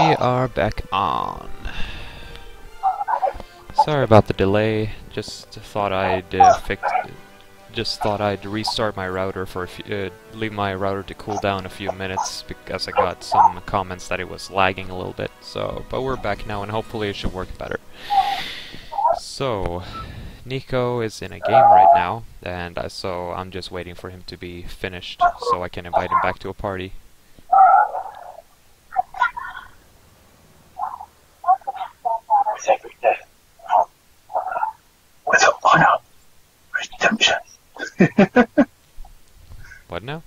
are back on. Sorry about the delay. Just thought I'd uh, fix. Just thought I'd restart my router for a few, uh, leave my router to cool down a few minutes because I got some comments that it was lagging a little bit. So, but we're back now and hopefully it should work better. So, Niko is in a game right now, and uh, so I'm just waiting for him to be finished so I can invite him back to a party. Redemption. What now?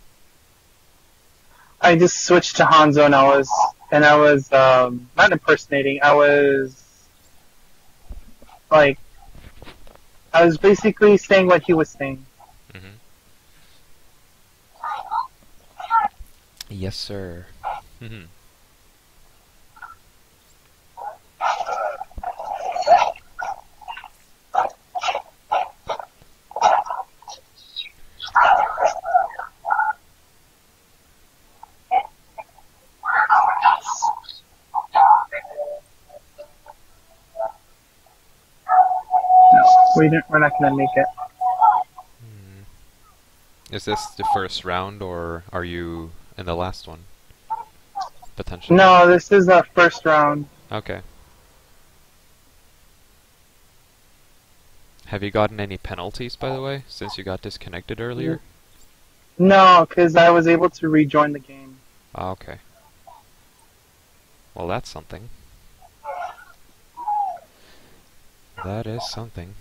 I just switched to Hanzo and I was and I was um, not impersonating. I was like I was basically saying what he was saying. Mm-hmm. Yes, sir. Mm-hmm. No, we didn't, we're not gonna make it. Hmm. Is this the first round, or are you in the last one? Potentially. No, this is the first round. Okay. Have you gotten any penalties, by the way, since you got disconnected earlier? No, because I was able to rejoin the game. Ah, okay. Well, that's something. That is something.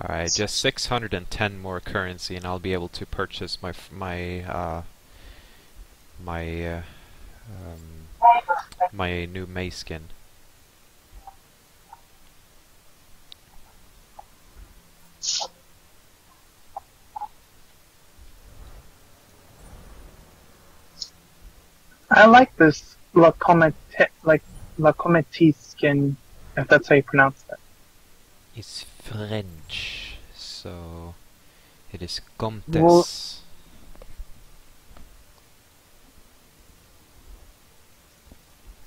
Alright, just 610 more currency and I'll be able to purchase my f- my uh my uh, um, my new May skin. I like this La Comete, like La Comete skin, if that's how you pronounce it. It's French, so it is Comtesse. Well-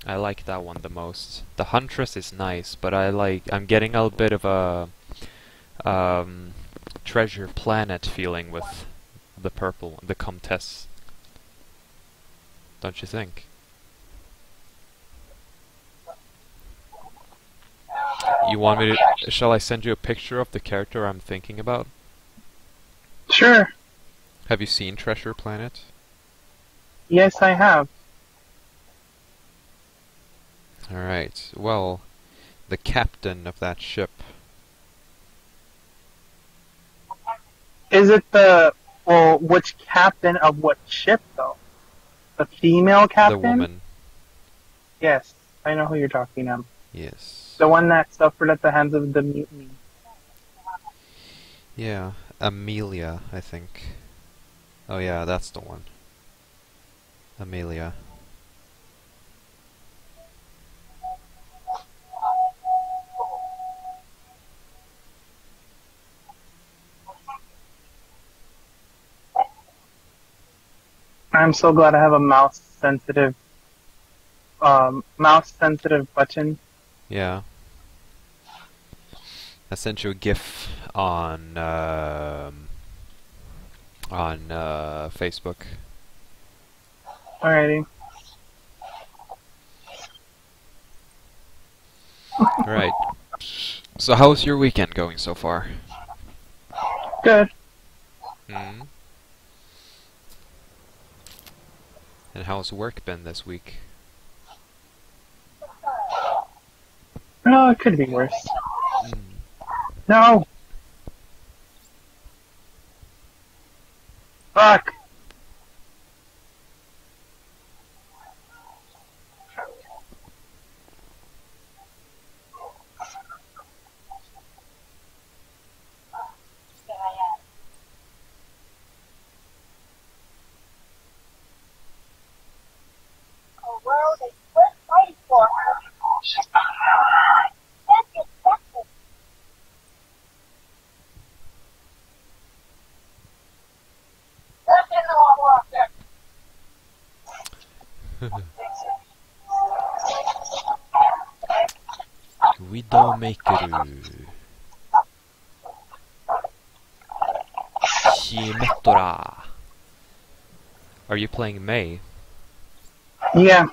I like that one the most. The Huntress is nice, but I like I'm getting a bit of a um, Treasure Planet feeling with the purple, the Comtesse. Don't you think? You want me to? Shall I send you a picture of the character I'm thinking about? Sure. Have you seen Treasure Planet? Yes, I have. Alright, well, the captain of that ship. Is it the well? Which captain of what ship though? The female captain. The woman. Yes, I know who you're talking about. Yes. The one that suffered at the hands of the mutiny. Yeah, Amelia, I think. Oh yeah, that's the one. Amelia. I'm so glad I have a mouse sensitive, um, mouse sensitive button. Yeah. I sent you a GIF on um, on uh, Facebook. Alrighty. Right. So how's your weekend going so far? Good. Hmm. And how's work been this week? No, it could be worse. No. Fuck. Widowmaker. Are you playing Mei? Yeah.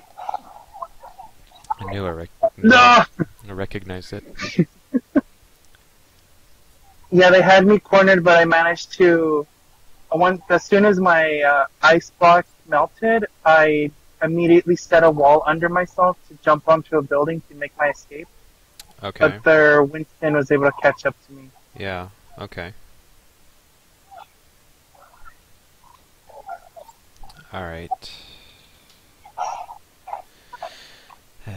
I knew I, rec- No. I recognized it. Yeah, they had me cornered, but I managed to. Once as soon as my uh, ice block melted, I immediately set a wall under myself to jump onto a building to make my escape. Okay. But their Winston was able to catch up to me. Yeah, okay. Alright. Uh,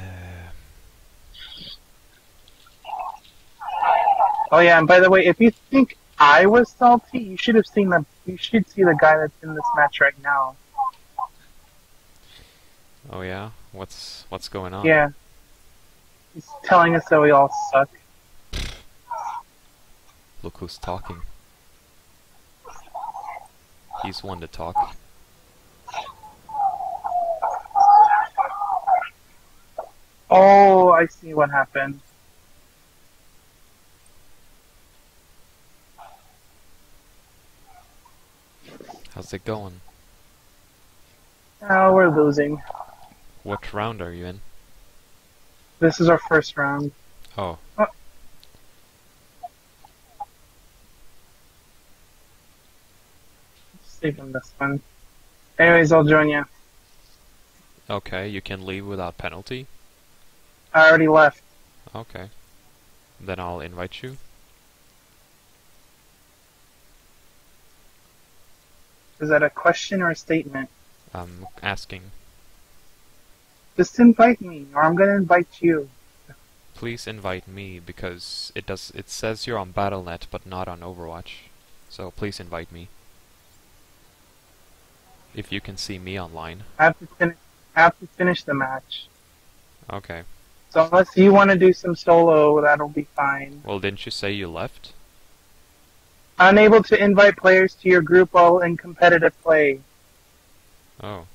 Oh yeah, and by the way, if you think I was salty, you should have seen the. You should see the guy that's in this match right now. oh yeah? What's what's going on? Yeah. He's telling us that we all suck. Look who's talking. He's one to talk. Oh, I see what happened. How's it going? Oh, we're losing. What round are you in? This is our first round. Oh, uh, Save him this one. Anyways, I'll join you. okay, you can leave without penalty? I already left. Okay. Then I'll invite you. Is that a question or a statement? I'm asking. Just invite me, or I'm gonna invite you. Please invite me because it does it says you're on Battle.net but not on Overwatch. So please invite me. If you can see me online. I have to finish. I have to finish the match. Okay. So unless you want to do some solo, that'll be fine. Well, didn't you say you left? Unable to invite players to your group while in competitive play. Oh.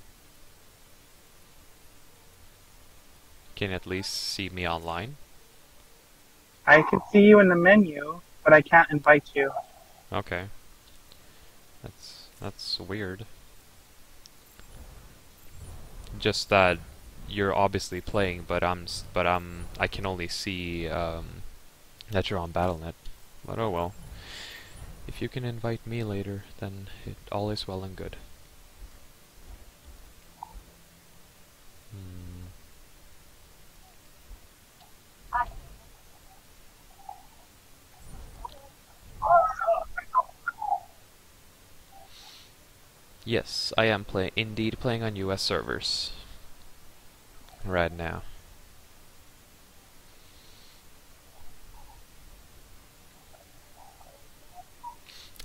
Can at least see me online? I can see you in the menu, but I can't invite you. Okay. That's that's weird. Just that you're obviously playing, but I'm but I'm I can only see um, that you're on Battle.net. But oh well. If you can invite me later, then it all is well and good. Hmm. Yes, I am play indeed playing on US servers right now.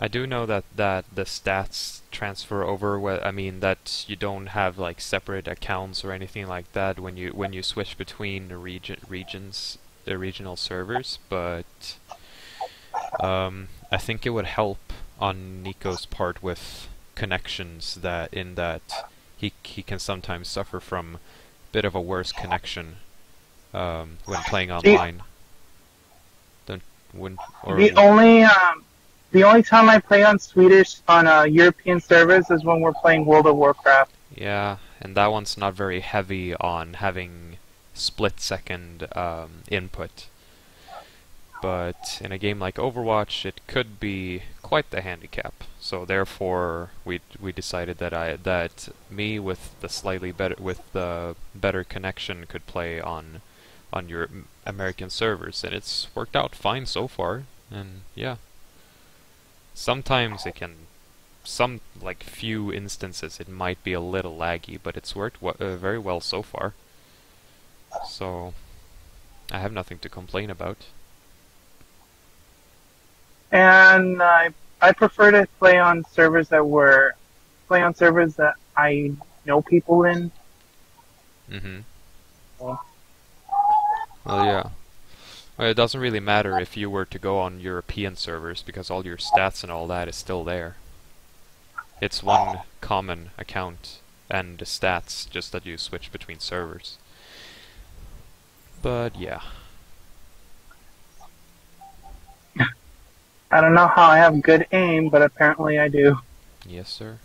I do know that that the stats transfer over. I mean that you don't have like separate accounts or anything like that when you when you switch between the region regions, the regional servers. But um, I think it would help on Niko's part with connections that in that he he can sometimes suffer from a bit of a worse connection um, when playing online. Don't when the only um, the only time I play on Swedish on uh, European servers is when we're playing World of Warcraft. Yeah, and that one's not very heavy on having split second um, input. But in a game like Overwatch, it could be quite the handicap. So therefore, we we decided that I that me with the slightly better with the better connection could play on on your American servers, and it's worked out fine so far. And yeah, sometimes it can some like few instances it might be a little laggy, but it's worked uh, very well so far. So I have nothing to complain about. And I I prefer to play on servers that were play on servers that I know people in. Mm-hmm. Well. Well, yeah. Well, it doesn't really matter if you were to go on European servers because all your stats and all that is still there. It's one common account and the stats, just that you switch between servers. But yeah. I don't know how I have good aim, but apparently I do. Yes, sir.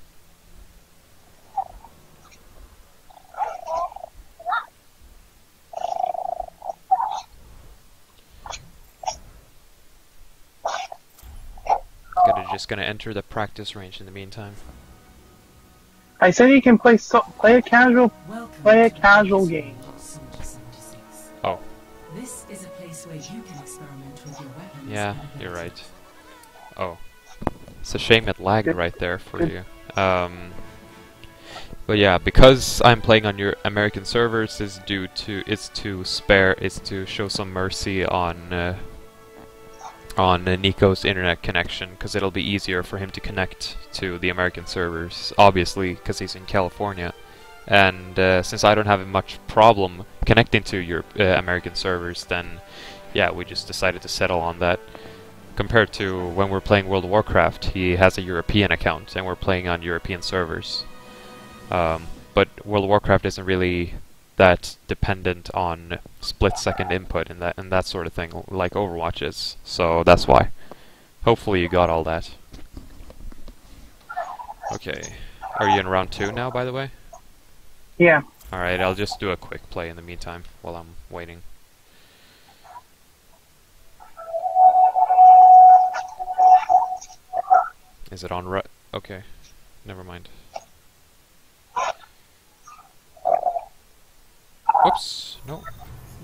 Gonna just gonna enter the practice range in the meantime. I said you can play so play a casual Welcome play a casual game. Oh. This is a place where you can experiment with your weapons. Yeah, you're right. Oh. It's a shame it lagged Good- right there for good. you. Um, but yeah, because I'm playing on your American servers is due to it's to spare is to show some mercy on uh, on uh, Niko's internet connection because it'll be easier for him to connect to the American servers. Obviously, because he's in California, and uh, since I don't have much problem connecting to your uh, American servers, then yeah, we just decided to settle on that compared to when we're playing World of Warcraft, he has a European account and we're playing on European servers. Um, but World of Warcraft isn't really that dependent on split second input and that and that sort of thing like Overwatch is. So that's why. Hopefully you got all that. Okay. Are you in round two now by the way? Yeah. Alright, I'll just do a quick play in the meantime while I'm waiting. Is it on right? Okay. Never mind. Whoops. No.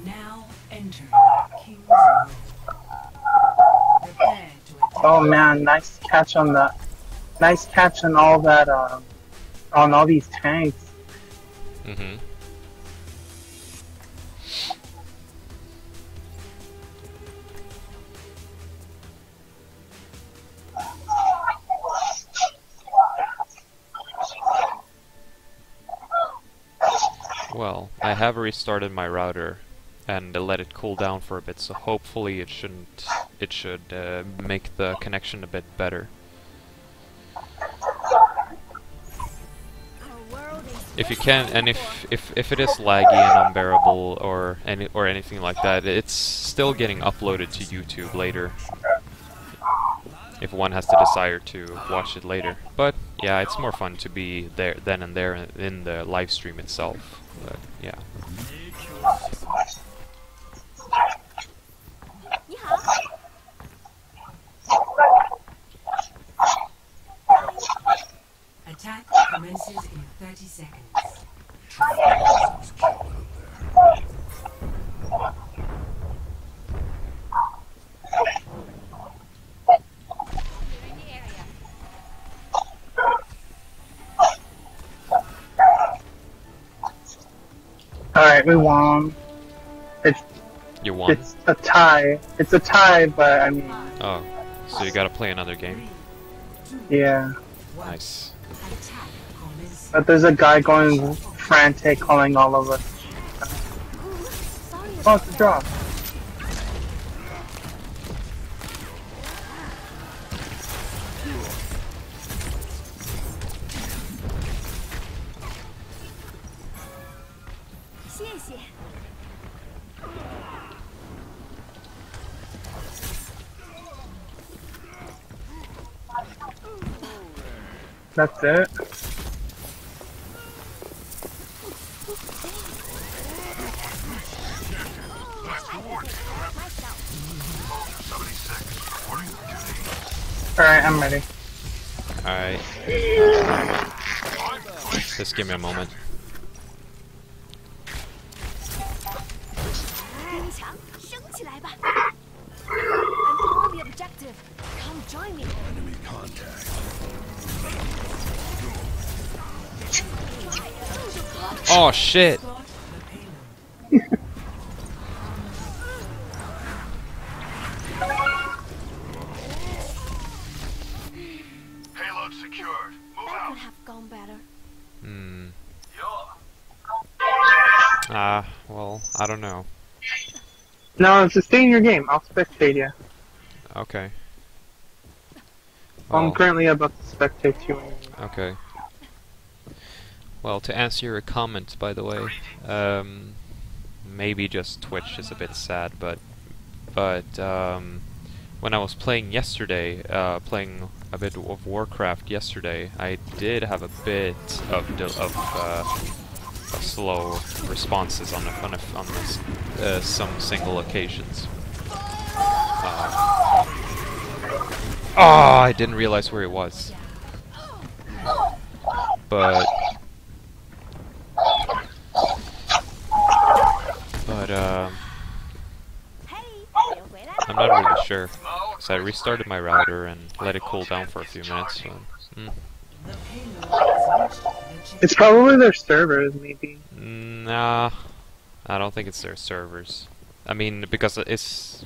Now entering King's Row. Prepare to attack. Oh man, nice catch on that. Nice catch on all that. Um, on all these tanks. Mm-hmm. Well, I have restarted my router and uh, let it cool down for a bit, so hopefully it shouldn't. It should uh, make the connection a bit better. If you can, and if if if it is laggy and unbearable or any or anything like that, it's still getting uploaded to YouTube later. If one has the desire to watch it later, but yeah, it's more fun to be there then and there in- in the live stream itself. But yeah, Attack commences in 30 seconds. All right, we won. It's you won. it's a tie. It's a tie, but I mean, Oh, so you gotta play another game. yeah. Nice. But there's a guy going frantic, calling all of us. Oh, it's a drop. That's it. Alright, I'm ready. Alright. Just give me a moment. Oh shit! Payload. Payload secured. Move That out. could have gone better. Hmm. Yeah. Ah, well, I don't know. No, just stay in your game. I'll spectate you. Okay. I'm currently about to spectate you. okay. Well, to answer your comment, by the way, um, maybe just Twitch is a bit sad, but but um, when I was playing yesterday, uh, playing a bit of Warcraft yesterday, I did have a bit of of, uh, slow responses on a, on, a, on uh, some single occasions. Uh, oh, I didn't realize where he was. But But. Uh, I'm not really sure. So I restarted my router and let it cool down for a few minutes. So, mm. It's probably their servers, maybe. Nah, I don't think it's their servers. I mean, because it's...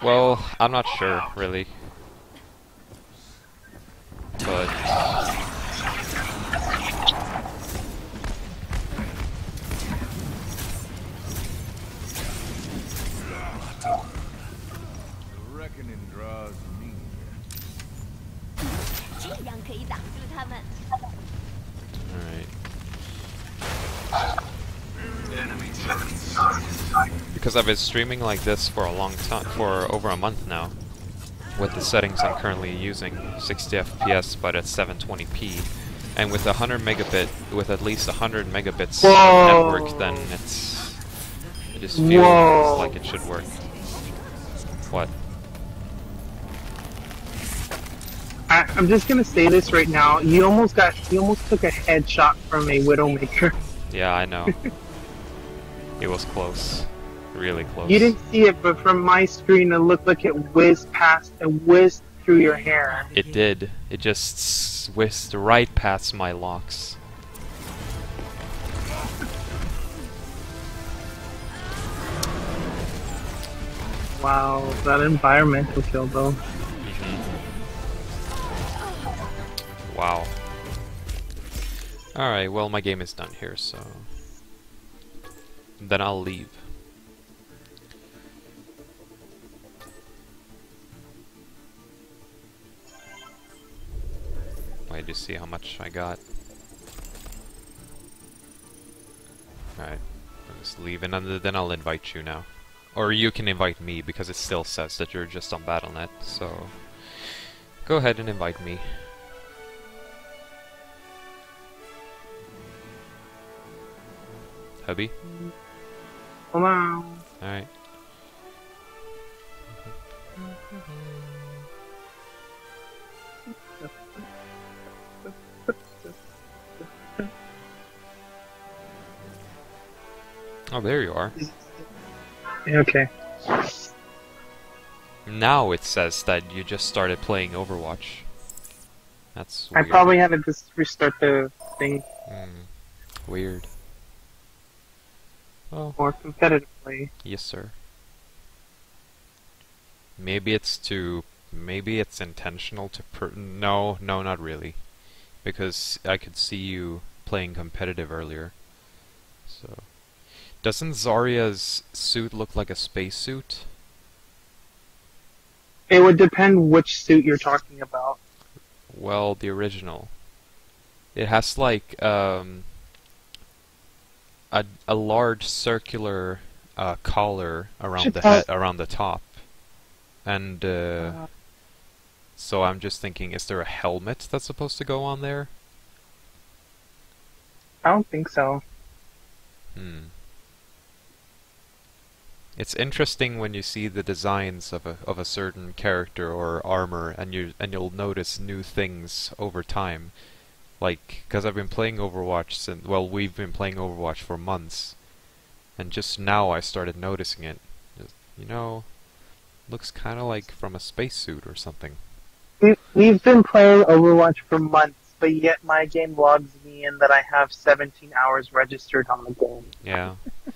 Well, I'm not sure, really. But... The reckoning draws Because I've been streaming like this for a long time, for over a month now. With the settings I'm currently using, 60 FPS but at 720p. And with a 100 megabit, with at least 100 megabits Whoa. network, then it's... It just feels Whoa. like it should work. What? I, I'm just gonna say this right now. You almost got, you almost took a headshot from a Widowmaker. Yeah, I know. it was close. Really close. You didn't see it, but from my screen, it looked like it whizzed past and whizzed through your hair. It did. It just whizzed right past my locks. Wow, that environmental kill though. Mm-hmm. Wow. Alright, well, my game is done here, so. Then I'll leave. Wait to see how much I got. Alright, I'll just leave, and then I'll invite you now. Or you can invite me, because it still says that you're just on Battle.net, so... Go ahead and invite me. Hubby? Hello. Alright. Oh, there you are. Okay. Now it says that you just started playing Overwatch. That's weird. I probably had to just restart the thing Hmm. Weird. Oh, more competitively. yes, sir. Maybe it's to. Maybe it's intentional to. Per- no, no, not really. Because I could see you playing competitive earlier. Doesn't Zarya's suit look like a spacesuit? It would depend which suit you're talking about. Well, the original. It has like um, a a large circular uh, collar around the head, around the top, and uh, Uh, so I'm just thinking, is there a helmet that's supposed to go on there? I don't think so. Hmm. It's interesting when you see the designs of a of a certain character or armor, and you and you'll notice new things over time. Like, because I've been playing Overwatch since well, we've been playing Overwatch for months, and just now I started noticing it. You know, looks kind of like from a spacesuit or something. We, we've been playing Overwatch for months, but yet my game logs me in that I have 17 hours registered on the game. Yeah.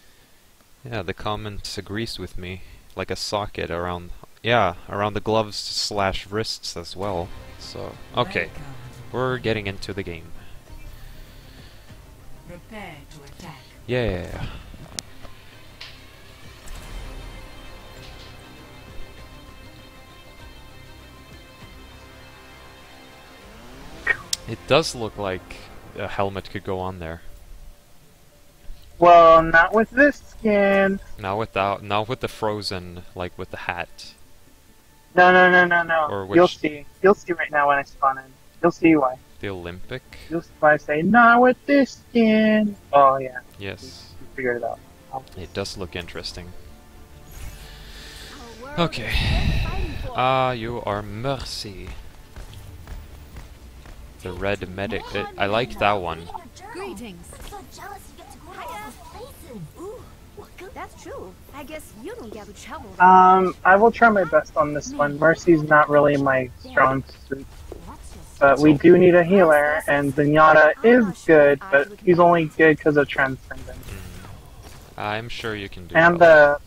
yeah, the comment agrees with me. Like a socket around, yeah, around the gloves slash wrists as well. So, okay, we're getting into the game. Prepare to attack. Yeah. It does look like a helmet could go on there. Well, not with this skin. Now without, now with the frozen, like with the hat. No, no, no, no, no. Or You'll see. You'll see right now when I spawn in. You'll see why. The Olympic? You'll see why I say, not with this skin. Oh, yeah. Yes. You figured it out. It does look interesting. Okay. is worth fighting for. Ah, you are Mercy. The red medic. uh, I like that one. Greetings. That's true. I guess you don't get to travel. Um, I will try my best on this one. Mercy's not really my strong suit. But we do need a healer, and Zenyatta is good, but he's only good because of Transcendence. I'm sure you can do And it. the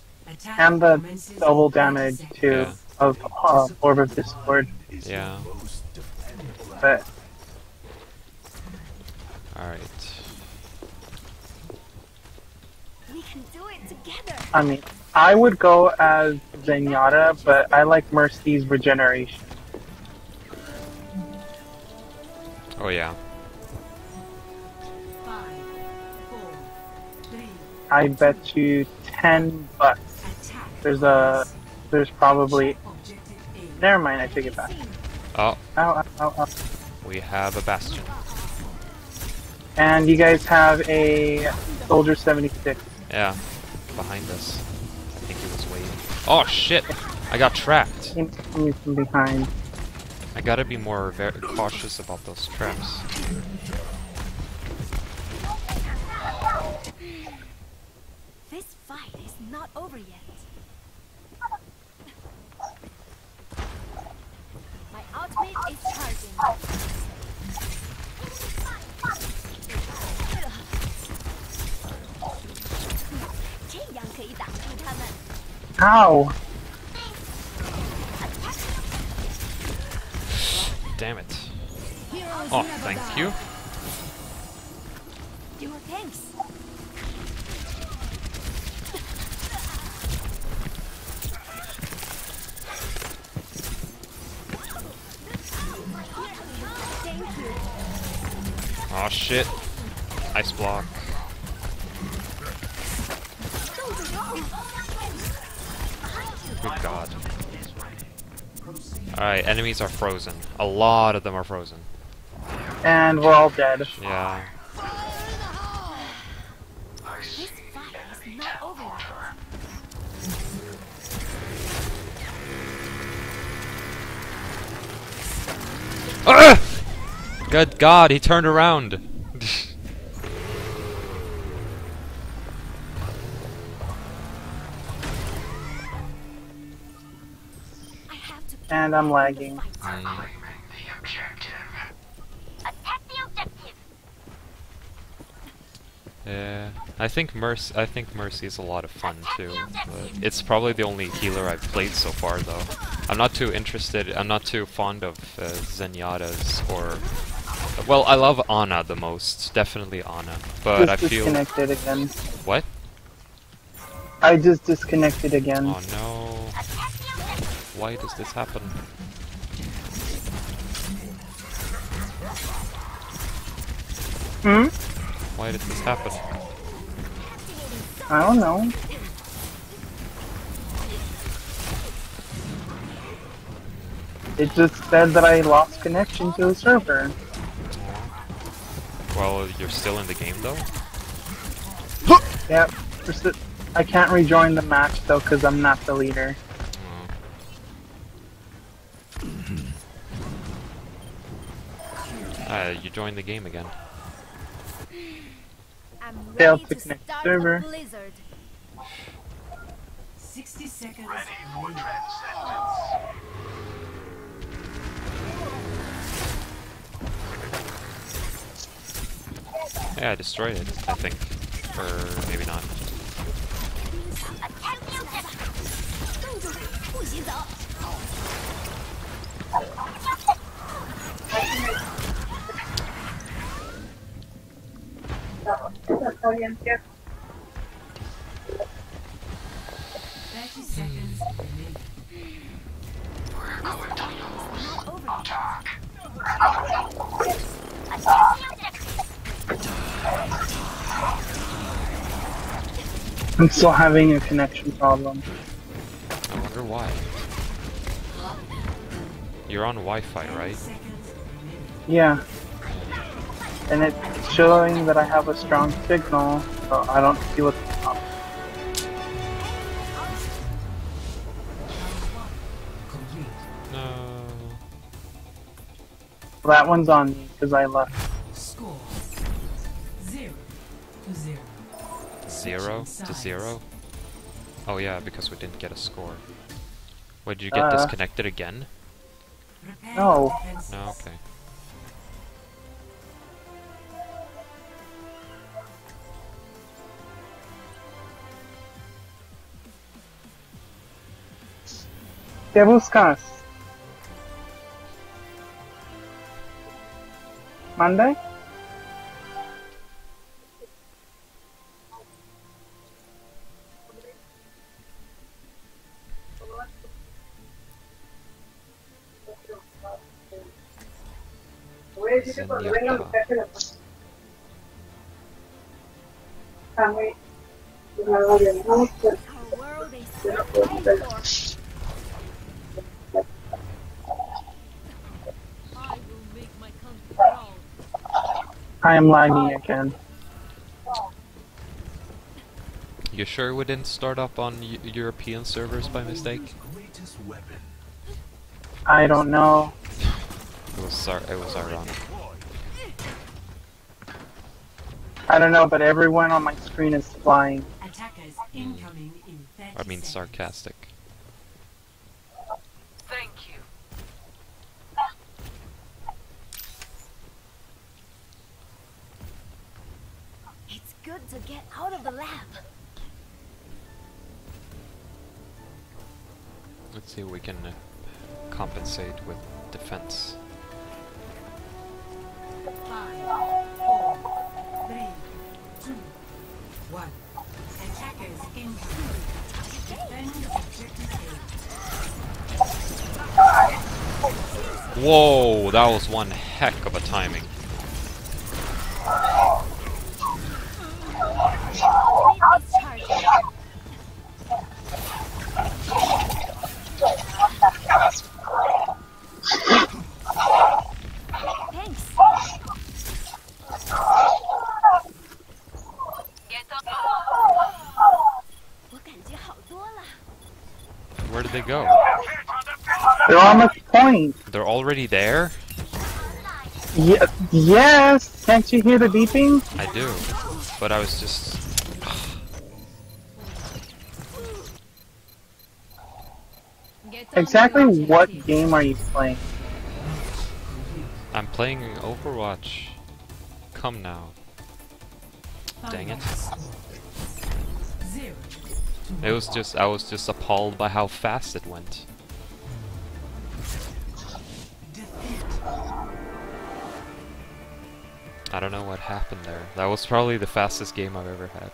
and the double damage seconds. too Yeah. of uh, Orb of Discord. Yeah. But Alright. We can do it together. I mean, I would go as Zenyatta, but I like Mercy's regeneration. Oh yeah. Five, four, three, I bet you ten bucks. There's a there's probably never mind. I take it back. Oh, Ow, ow, ow, ow. we have a bastion. And you guys have a Soldier 76. Yeah. Behind us. I think he was waiting. Oh shit! I got trapped. Came coming from behind. I gotta be more ver- cautious about those traps. This fight is not over yet. My ultimate is charging. Ow! Damn it. Oh, thank you. Oh, thanks. Thank. Oh shit. Ice block. Good god. Alright, enemies are frozen. A lot of them are frozen. And we're all dead. Yeah. This fight is not over yet. Ah! Good god, he turned around. And I'm lagging. Attack the objective. Yeah, I think Mercy. I think Mercy is a lot of fun too. But it's probably the only healer I've played so far, though. I'm not too interested. I'm not too fond of uh, Zenyatta's or. Well, I love Ana the most. Definitely Ana. But I feel. disconnected again. What? I just disconnected again. Oh no! Why does this happen? Hmm? Why did this happen? I don't know. It just said that I lost connection to the server. Well, you're still in the game though. Yep. I can't rejoin the match though because I'm not the leader. Uh, you joined the game again. I'm Failed ready to to connect start server. a blizzard. 60 seconds. Yeah, I destroyed it. I think, or maybe not. I'm still having a connection problem. I wonder why. You're on Wi-Fi, right? Yeah. And it's showing that I have a strong signal, so I don't see what's up. Complete. No. That one's on me because I left. Score. Zero to zero. Zero to zero? Oh yeah, because we didn't get a score. Wait, did you get Uh. disconnected again? Prepare No. defenses. No, okay. ¿Qué buscas? ¿Mande? Zenyatta. Our world is. I will make my country proud. I am lagging again. You sure we didn't start up on Eu- European servers by mistake? I don't know. It was ar- it was ironic. I don't know, but everyone on my screen is flying. Attackers incoming in 30 I mean sarcastic. Thank you. It's good to get out of the lab. Let's see if we can uh, compensate with defense. Five, four, three, two, one. Attackers incoming. Defend objective Whoa, that was one heck of a timing. They go? They're on the point. They're already there? Ye- yes. Can't you hear the beeping? I do. But I was just... Exactly what game are you playing? I'm playing Overwatch. Come now. Dang it. It was just, I was just appalled by how fast it went. I don't know what happened there. That was probably the fastest game I've ever had.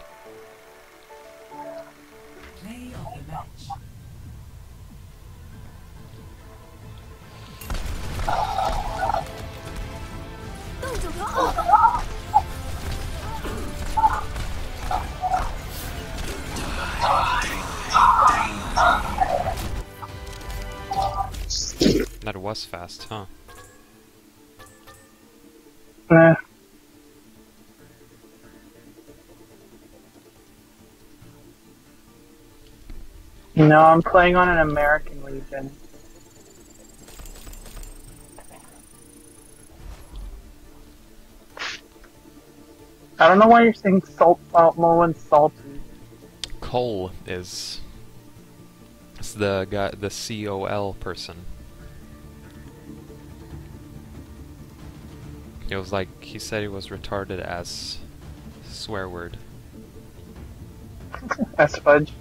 That was fast, huh? Eh. No, I'm playing on an American Legion. I don't know why you're saying salt, salt, Mullen, salty. Cole is... It's the guy, the C-O-L person. It was like, he said he was retarded as swear word, That's fudge.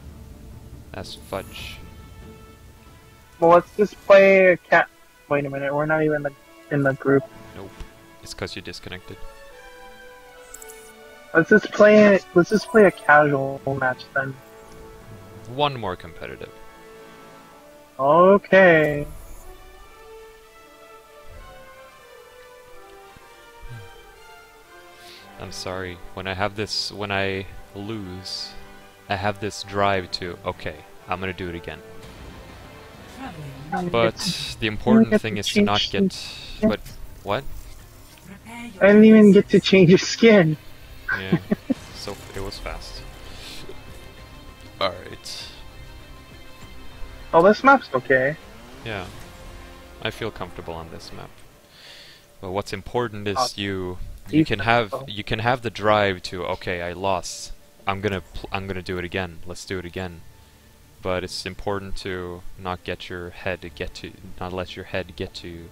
as fudge. Well, let's just play a cat. Wait a minute, we're not even in the, in the group. Nope. It's cause you disconnected. Let's just play. Let's just play a casual match then. One more competitive. Okay. I'm sorry. When I have this, when I lose, I have this drive to okay, I'm gonna do it again. But the important thing to is to not get. But what? I didn't even get to change your skin. Yeah. so it was fast. All right. Oh, this map's okay. Yeah. I feel comfortable on this map. But what's important is Awesome. you you can have you can have the drive to okay, I lost. I'm going to pl- I'm going to do it again. Let's do it again. But it's important to not get your head to get to not let your head get to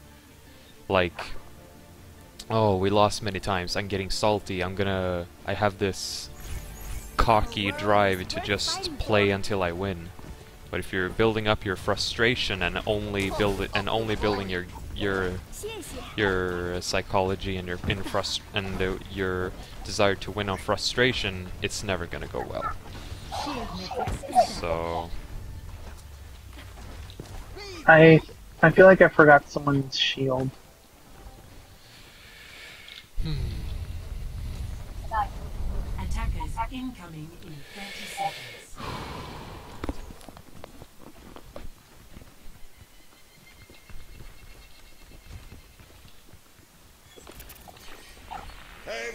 like oh, we lost many times. I'm getting salty. I'm going to I have this cocky drive to just play until I win. But if you're building up your frustration and only build it, and only building your your 谢谢。your psychology and your in frust and uh, your desire to win on frustration, it's never gonna go well. So I I feel like I forgot someone's shield. Hmm. Attackers incoming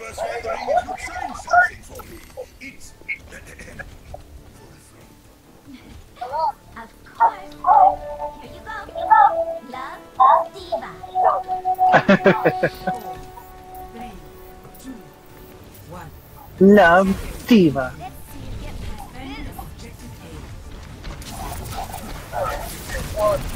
I was wondering if you'd sign something for me. It's Of course. Here you go. Love, D.Va. Four, three, two, one. Love D.Va. Let's see you get past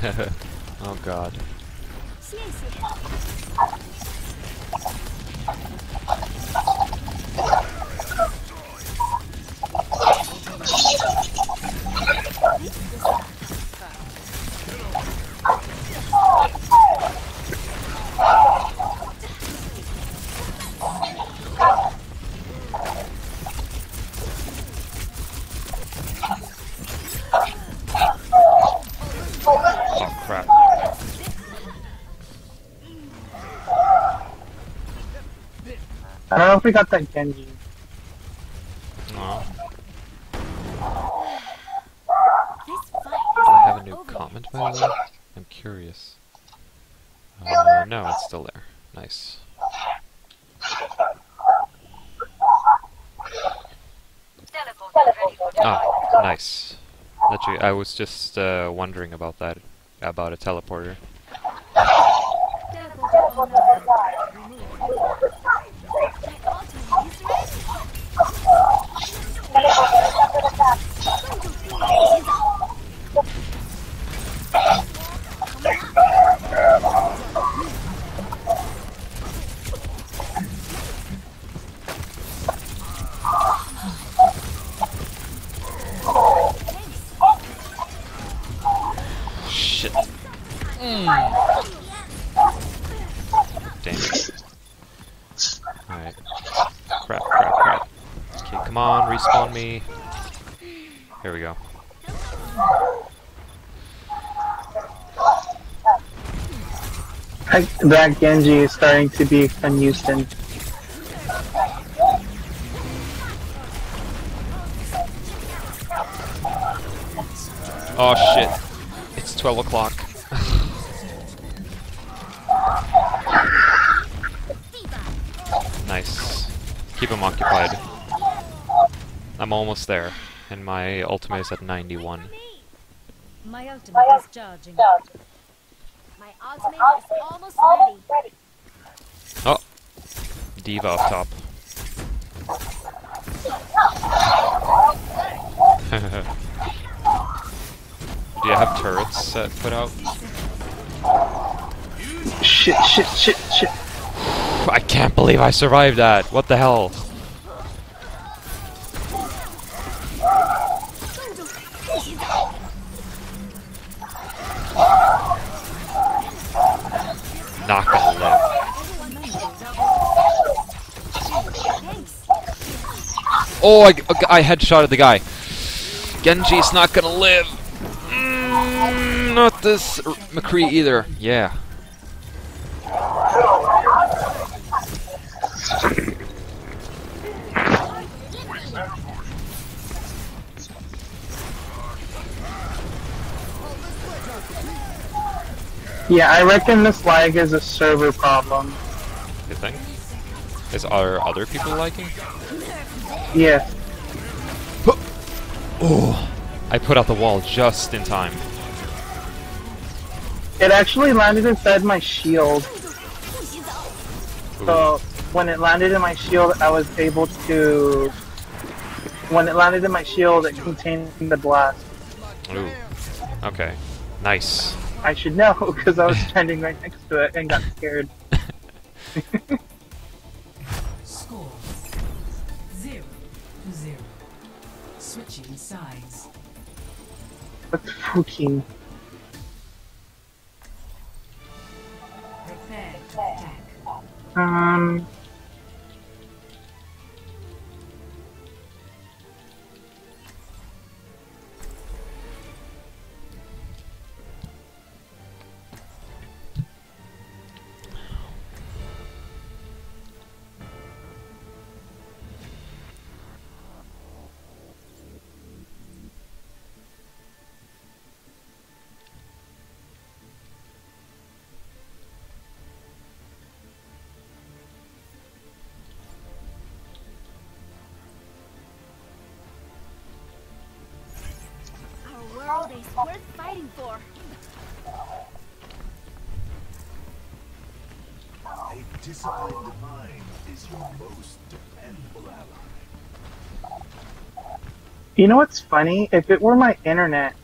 oh god. I don't know if that Genji. Aw. This fight Do is I have a new over. comment by the way? I'm curious. Uh, no, it's still there. Nice. Ah, nice. That you, I was just uh, wondering about that, about a teleporter. Teleporter I, that Genji is starting to be a nuisance. Oh shit. It's 12 o'clock. nice. Keep him occupied. I'm almost there, and my ultimate is at 91. My ultimate is charging. My ultimate is almost ready. Oh! D.Va up top. Do you have turrets uh, put out? Shit, shit, shit, shit. I can't believe I survived that! What the hell? Oh, I, I headshotted the guy. Genji's not gonna live. Mm, not this R- McCree either. Yeah. Yeah, I reckon this lag is a server problem. You think? Is are other people liking? Yes. Oh, I put out the wall just in time. It actually landed inside my shield. Ooh. So when it landed in my shield, I was able to. When it landed in my shield, it contained the blast. Ooh. Okay. Nice. I should know because I was standing right next to it and got scared. sides. Fuki? Prepare. Um. You know what's funny? If it were my internet,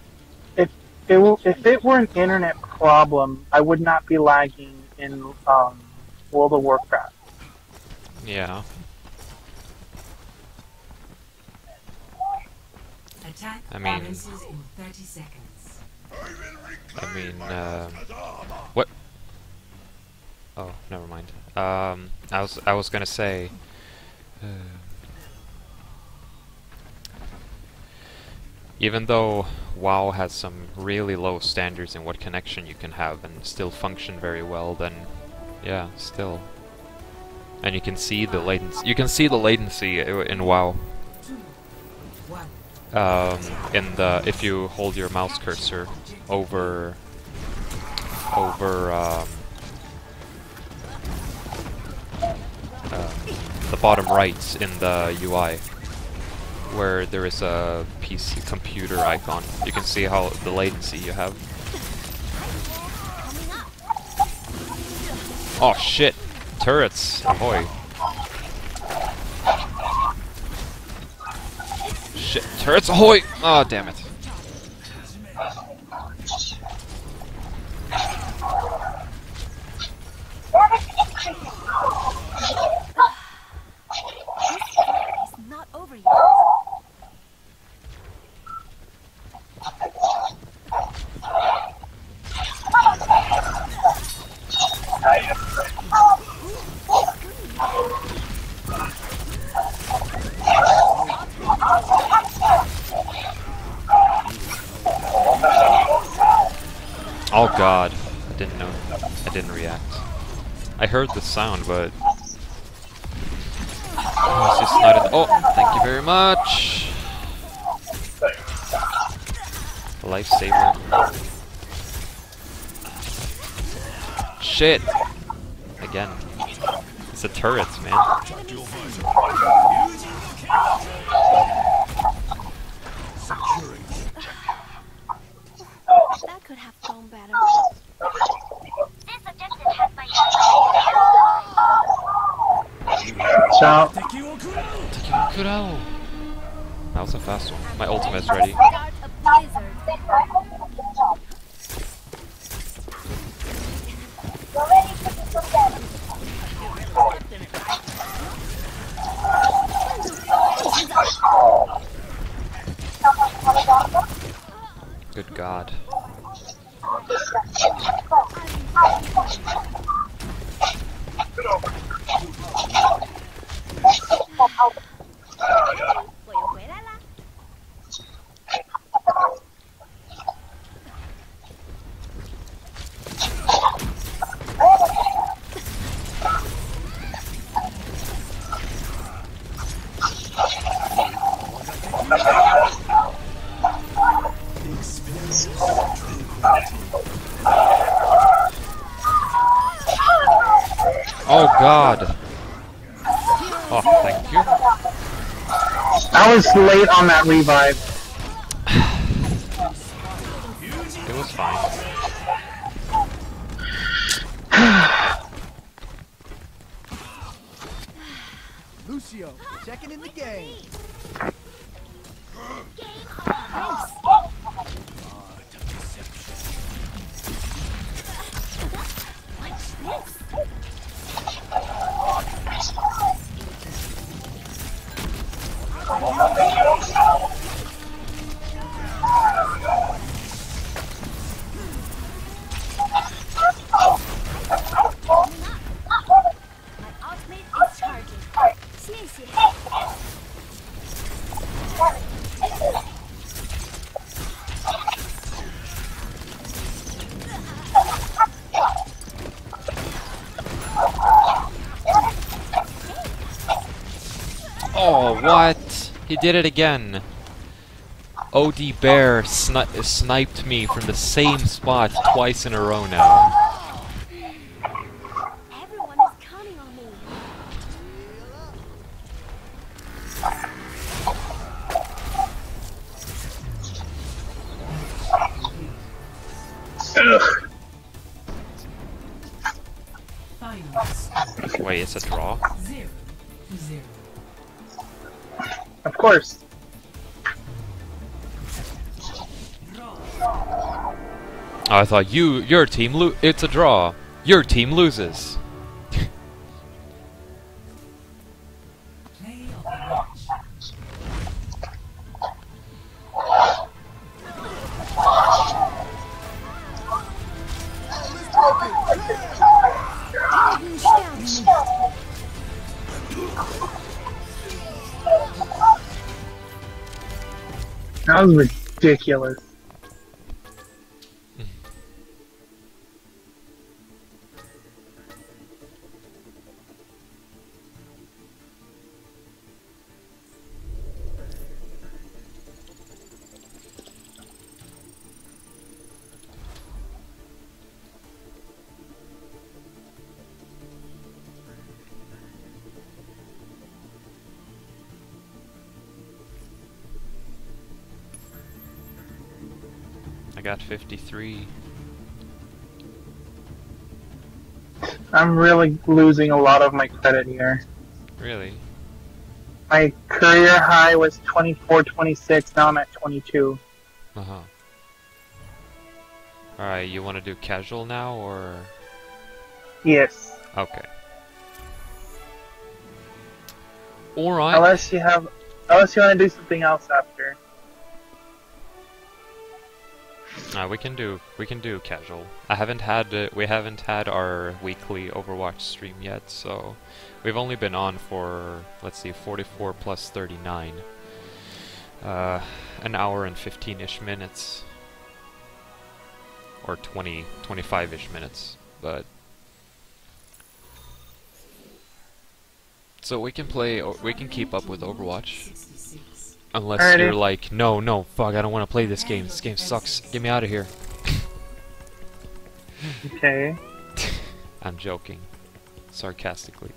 if it w- if it were an internet problem, I would not be lagging in um, World of Warcraft. Yeah. I mean- in 30 seconds. I mean, uh, what? Oh, never mind. Um, I was I was gonna say. Uh, even though WoW has some really low standards in what connection you can have and still function very well, then yeah, still. And you can see the latency. You can see the latency in WoW. Um, in the if you hold your mouse cursor over over um, uh, the bottom right in the UI where there is a PC computer icon. You can see how the latency you have. Oh shit. Turrets. Ahoy. Shit, turrets ahoy! Oh, damn it. It's not over yet. Oh god. I didn't know. I didn't react. I heard the sound, but... Oh, just not Oh, thank you very much! Lifesaver. Shit! Again. It's the turrets, man. Could have gone better. This objective has my So Kurao! That was a fast one. My ultimate's ready. On that revive. He did it again. OD Bear sni- sniped me from the same spot twice in a row now. Thought you, your team, lo- it's a draw. Your team loses. That was ridiculous. Got 53. I'm really losing a lot of my credit here. Really? My career high was 24, 26. Now I'm at 22. Uh huh. Alright, you want to do casual now, or. Yes. Okay. Alright. Unless you have, unless you want to do something else after. Uh, we can do we can do casual. I haven't had uh, we haven't had our weekly Overwatch stream yet, so we've only been on for let's see, 44 plus 39, uh, an hour and 15ish minutes, or 20 25ish minutes, but. So we can play, we can keep up with Overwatch. 66. Unless Alrighty. you're like, no, no, fuck, I don't want to play this game. This game sucks. Get me out of here. Okay. I'm joking. Sarcastically.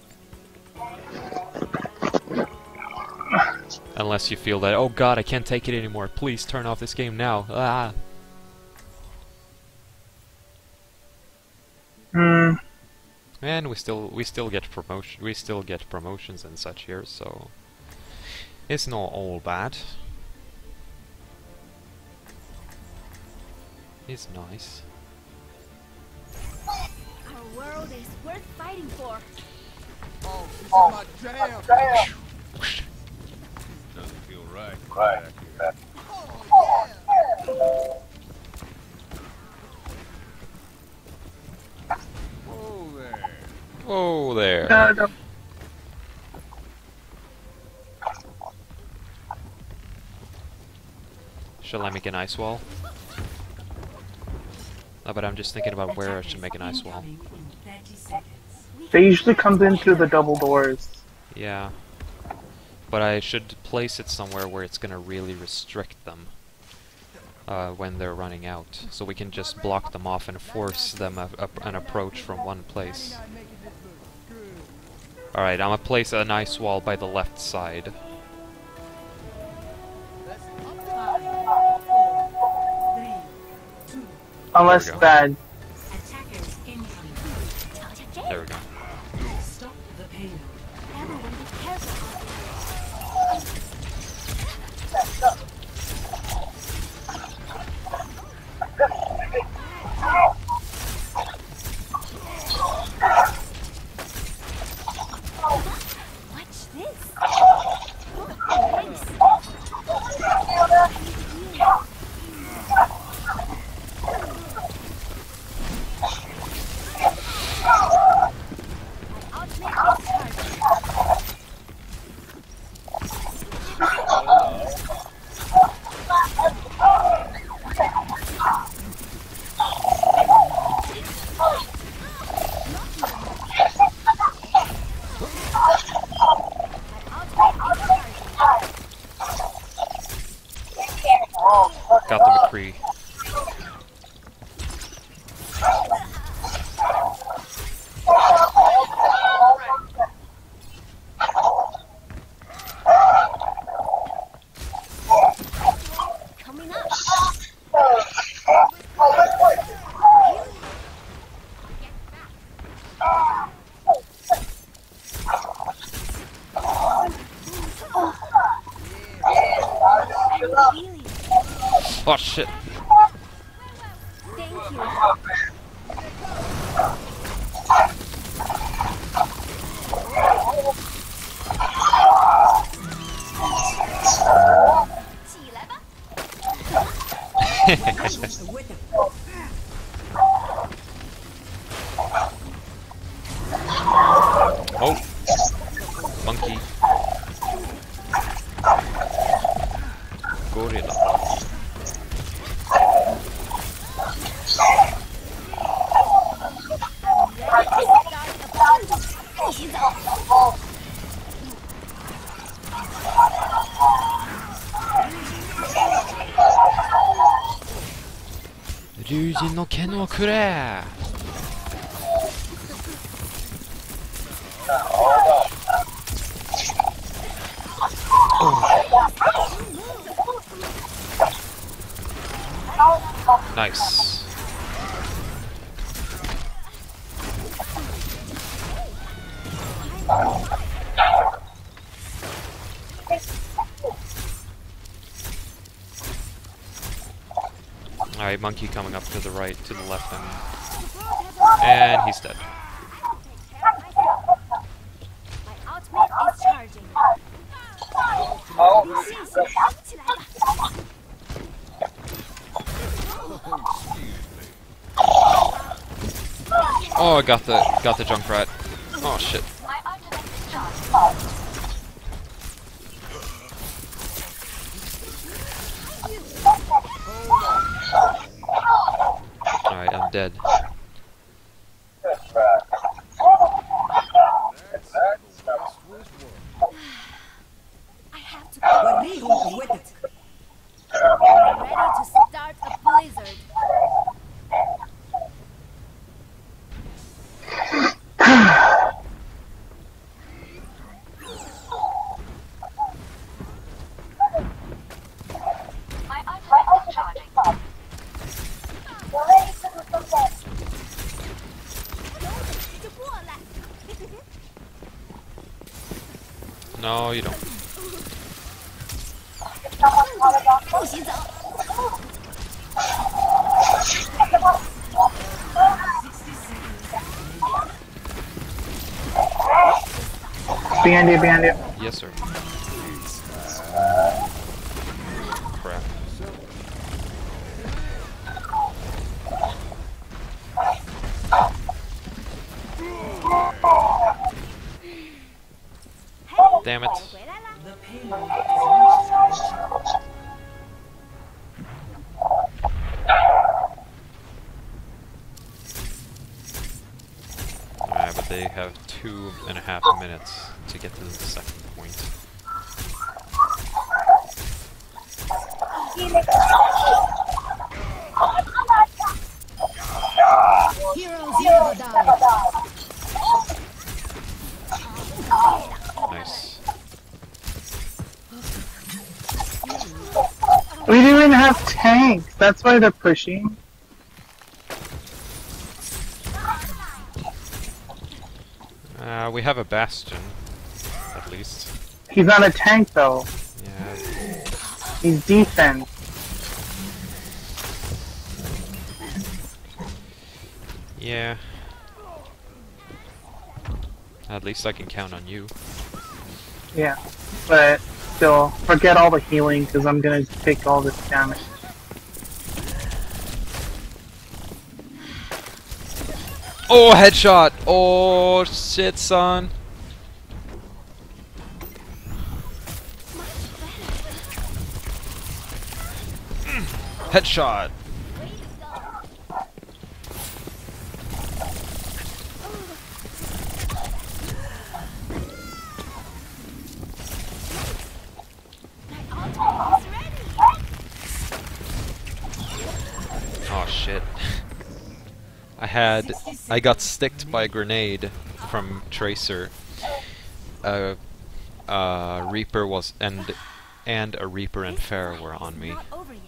Unless you feel that, oh god, I can't take it anymore. Please turn off this game now. Ah. Hmm. And we still we still get promotion we still get promotions and such here, so it's not all bad. It's nice. Our world is worth fighting for. Oh, this is my jam. Doesn't feel right. Right. Whoa there. Whoa there. no, no. Shall I make an ice wall? No, but I'm just thinking about where I should make an ice wall. Incoming in 30 seconds. They usually comes in through the double doors. Yeah. But I should place it somewhere where it's gonna really restrict them uh, when they're running out. So we can just block them off and force them a, a, an approach from one place. Alright, I'm gonna place an ice wall by the left side. Unless bad. There we go. 그래 Nice. Alright, monkey coming up to the right, to the left, I mean. And he's dead. Oh, I got the got the Junkrat. Oh shit. behind you, behind you. Yes, sir. Crap. Damn it. They have two and a half minutes to get to the second point. Nice. We didn't even have tanks. That's why they're pushing. Have a bastion, at least. He's not a tank though. Yeah, He's defense. yeah. At least I can count on you. Yeah. But still, forget all the healing because I'm gonna take all this damage. Oh, headshot! Oh, shit, son. Headshot. Oh shit. I had I got sticked by a grenade from Tracer. Uh, uh, Reaper was and and a Reaper and Pharah were on me, Not over yet.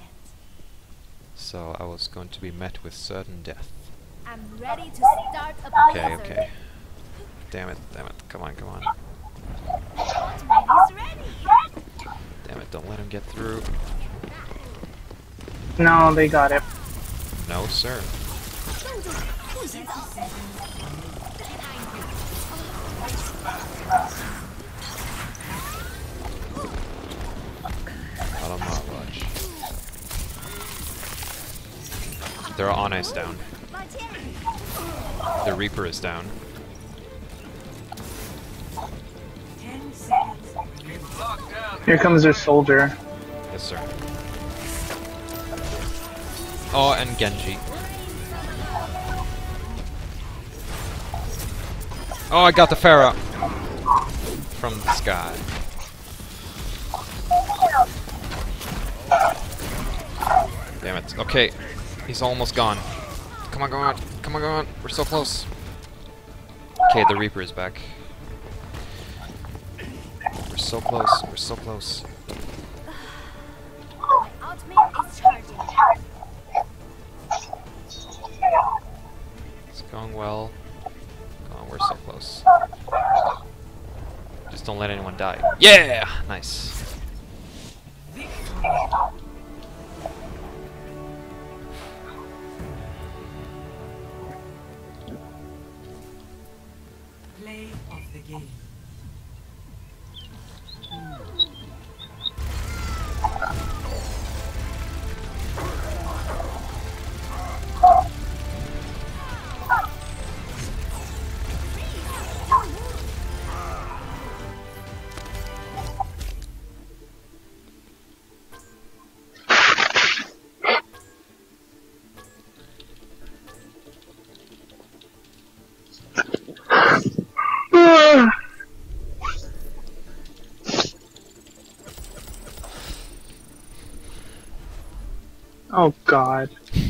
so I was going to be met with certain death. I'm ready to start a Okay, okay. Damn it, damn it, come on, come on. Ultimate is ready. Damn it, don't let him get through. No, they got it. No, sir. Not on my watch. They're on ice down. The Reaper is down. Here comes their soldier. Yes, sir. Oh, and Genji. Oh, I got the Pharah from the sky. Damn it. Okay, he's almost gone. Come on, go on. Come on, go on. We're so close. Okay, the Reaper is back. We're so close. We're so close. It's going well. Close. Just don't let anyone die. Yeah! Nice. God.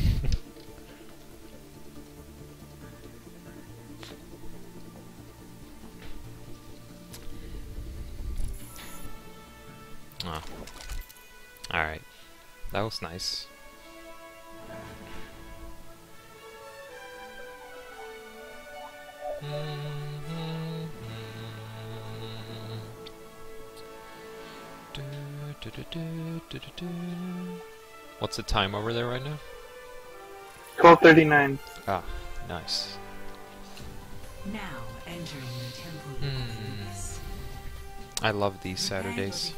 Ah. Oh. Alright. That was nice. What's the time over there right now? 12:39. Ah, nice. Now entering the temple. Hmm. I love these Saturdays.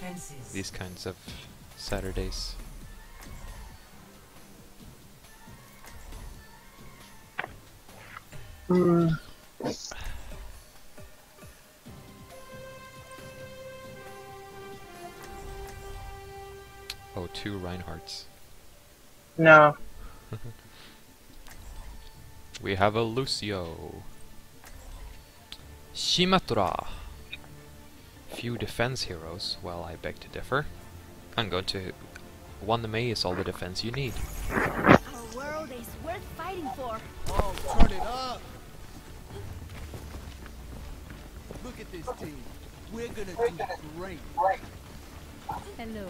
These kinds of Saturdays. Hmm. Oh, two Reinhardts. No. We have a Lucio. Shimatora. Few defense heroes. Well, I beg to differ. I'm going to. One Mei is all the defense you need. Our world is worth fighting for. Oh, turn it up. Look at this team. We're gonna do great. Hello.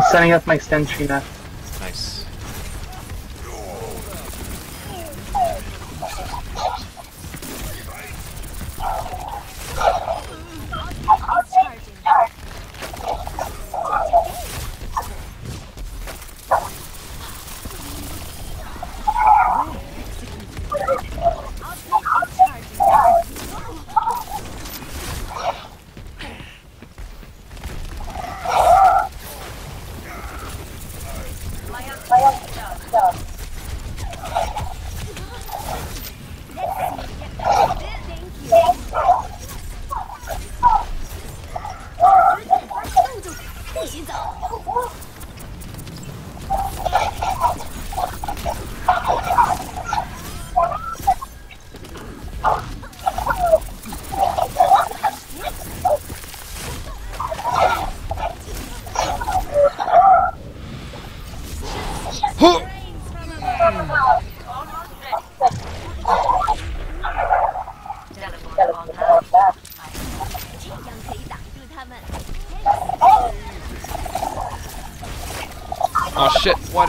I'm setting up my sentry now.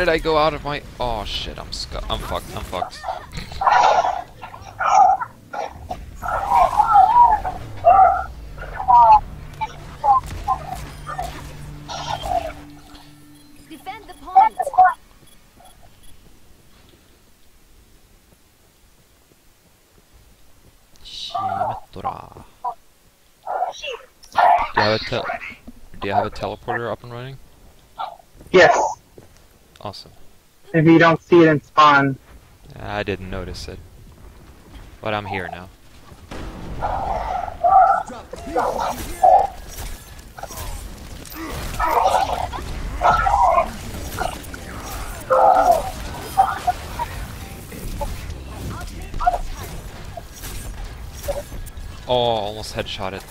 Did I go out of my? Oh shit! I'm scu- I'm fucked. I'm fucked. Defend the point. Shimatora. Do you have a tel- Do you have a teleporter up and running? Yes. Awesome. If you don't see it in spawn, I didn't notice it, but I'm here now. Oh, almost headshot it.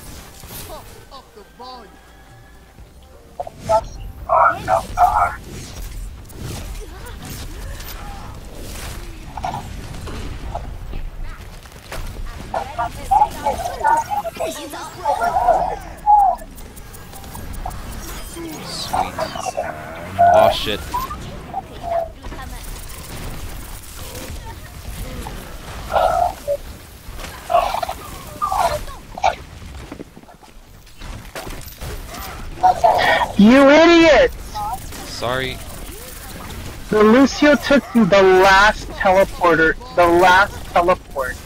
The Lucio took the last teleporter, the last teleport.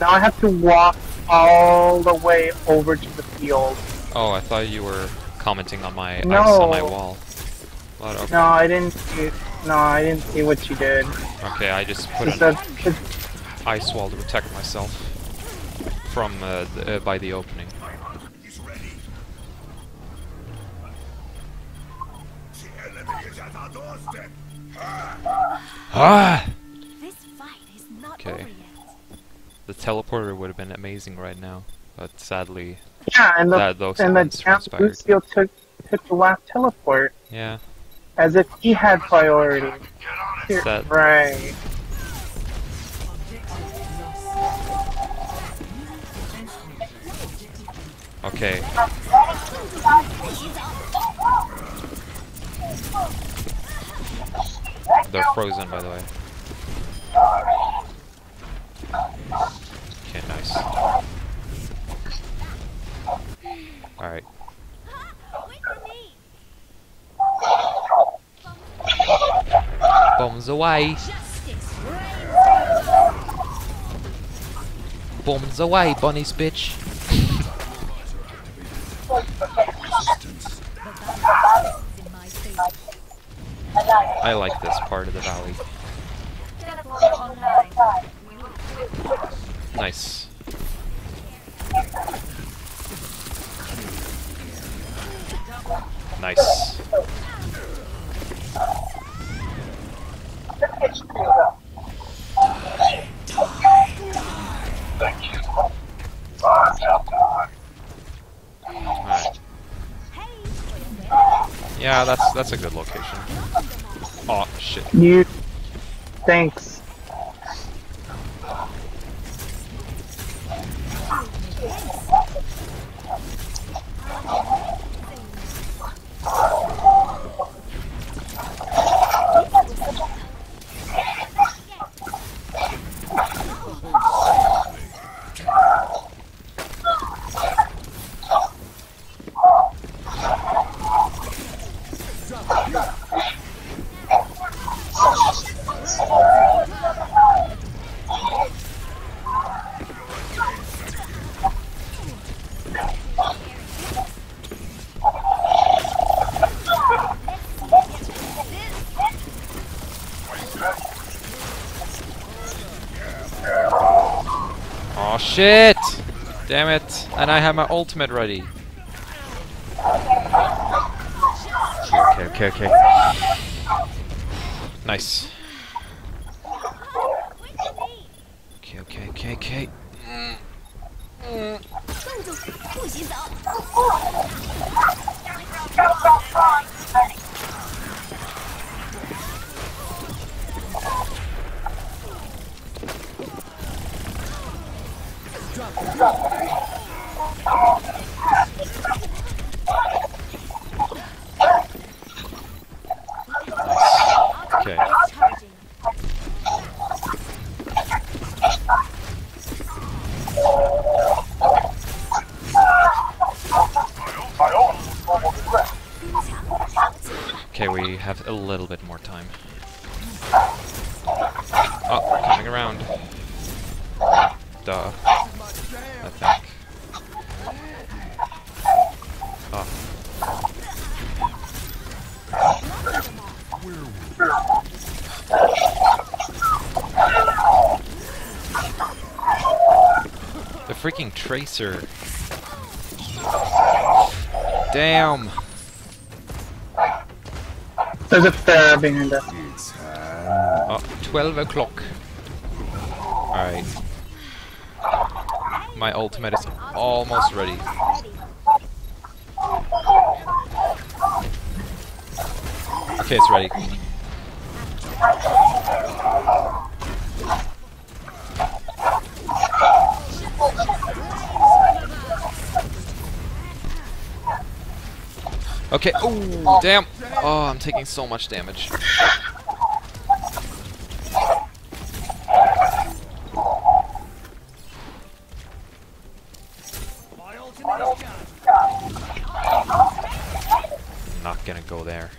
Now I have to walk all the way over to the field. Oh, I thought you were commenting on my ice No. on my wall. No, I didn't see. No, I didn't see what you did. Okay, I just put an ice wall to protect myself from uh, the, uh, by the opening. Ah! This fight is not Okay. over yet. The teleporter would have been amazing right now, but sadly, yeah, and the that those and the events. Lucio took took the last teleport Yeah. as if he had priority. Here- That- Right. Okay. They're frozen, by the way. Okay, nice. Alright. Bombs away! Bombs away, Bonnie's bitch! I like this part of the valley. Nice. Nice. Yeah, that's that's a good location. Oh shit. You. Thanks. Oh shit! Damn it! And I have my ultimate ready. Okay, okay, okay. Nice. Damn. There's a Pharah behind us. Oh, 12 o'clock. Alright. My ultimate is almost ready. Okay, it's ready. Okay, oh, damn! Oh, I'm taking so much damage. Not gonna go there.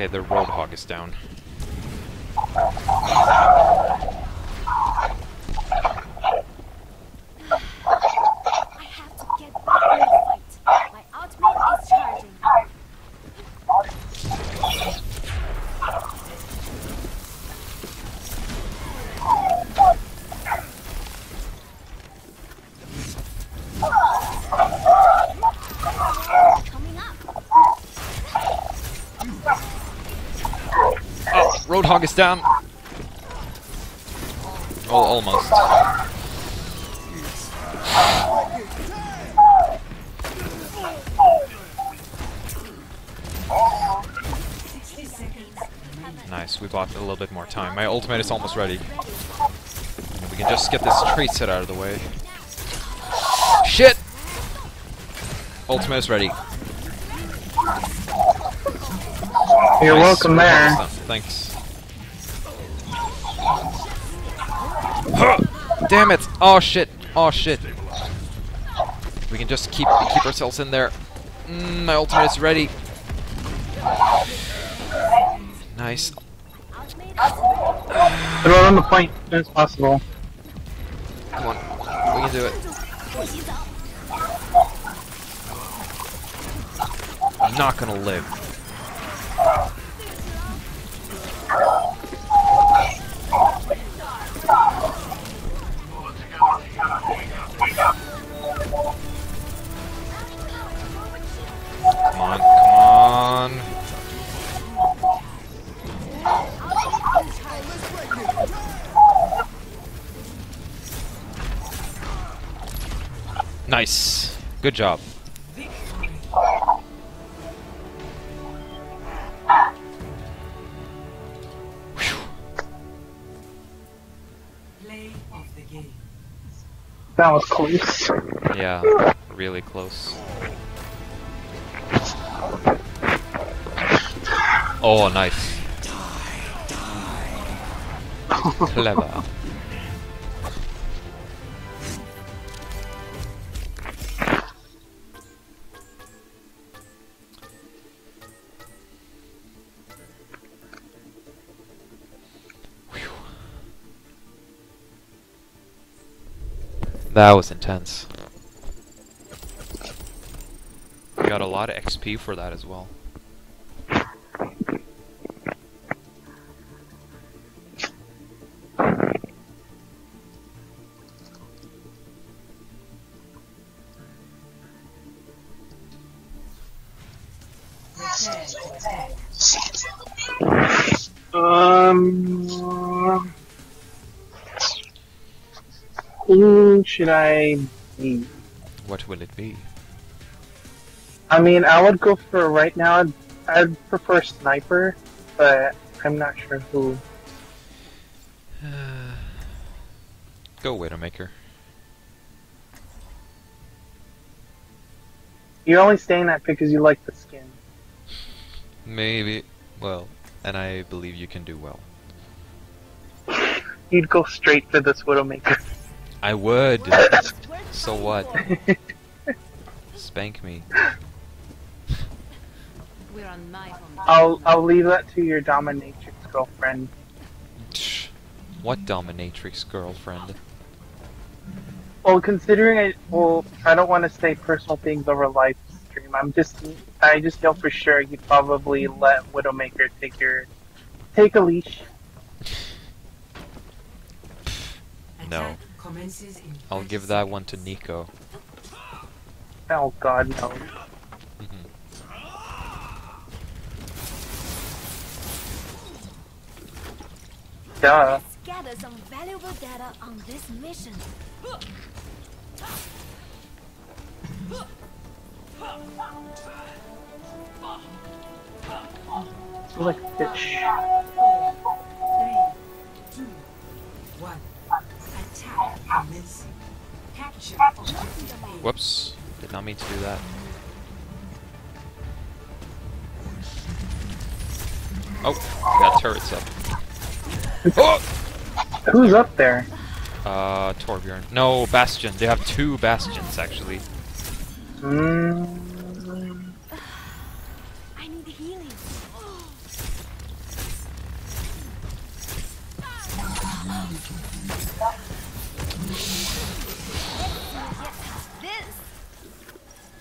Okay, the Roadhog is down. I have to get back in the fight. My ultimate is charging. Coming up. Is down. Oh, almost. Nice, we bought a little bit more time. My ultimate is almost ready. We can just get this tree set out of the way. Shit! Ultimate is ready. You're Nice, welcome there. Thanks. Damn it! Oh shit! Oh shit! We can just keep keep ourselves in there. Mm, my ultimate is ready. Nice. Throw it on the point as soon as possible. Come on. We can do it. I'm not gonna live. Good job. Play of the game. That was close. Yeah, really close. Oh, nice. Clever. That was intense. Got a lot of XP for that as well. Should I be? What will it be? I mean, I would go for right now. I'd, I'd prefer sniper, but I'm not sure who. Go Widowmaker. You're only saying that because you like the skin. Maybe. Well, and I believe you can do well. You'd go straight for this Widowmaker. I would. so what? Spank me. We're on my. I'll I'll leave that to your dominatrix girlfriend. What dominatrix girlfriend? Well, considering I well, I don't want to say personal things over live stream. I'm just I just know for sure you'd probably let Widowmaker take your take a leash. No. Attack commences in I'll give that one to Niko. Oh God, no. Mm-hmm. Duh. Let's gather some valuable data on this mission. You like fish. Four, three, two, one. Whoops. Did not mean to do that. Oh, we got turrets up. Oh! Who's up there? Uh, Torbjorn. No, Bastion. They have two Bastions, actually. Mm, I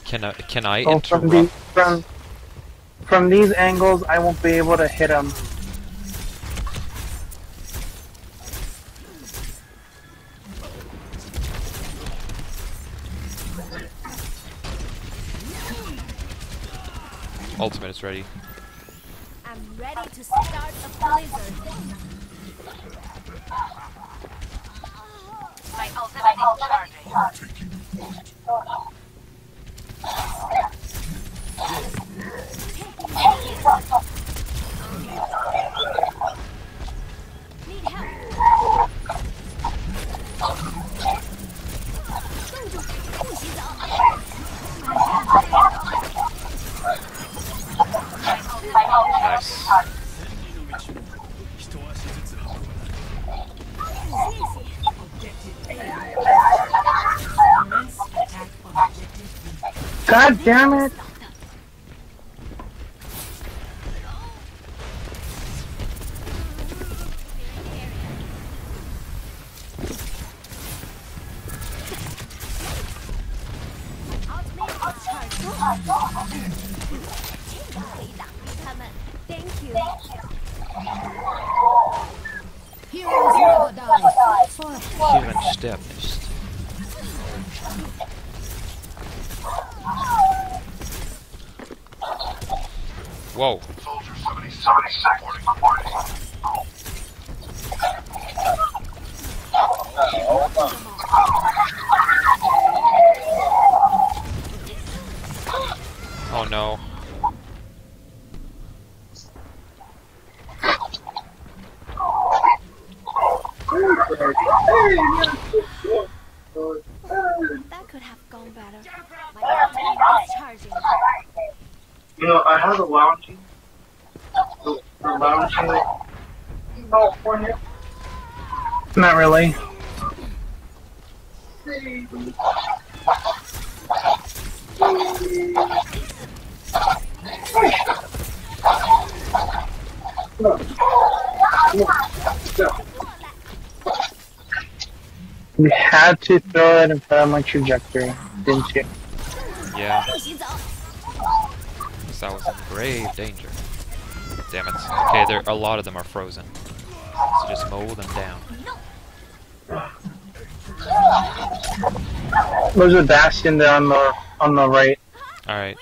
Can I, can I oh, From, the, from, from these angles, I won't be able to hit him. Ultimate is ready. I'm ready to start a blizzard. My ultimate is charging. Nice. God damn it! Ultimate charge. Whoa. Soldier 76 reporting. Oh no. That could have gone better. My ultimate is charging. You know, I have a lounging. The, the lounging. California. Not really. You had to throw it in front of my trajectory, didn't you? Yeah, grave danger. Damn it. Okay, there a lot of them are frozen. So just mow them down. There's a bastion there on the on the right. Alright.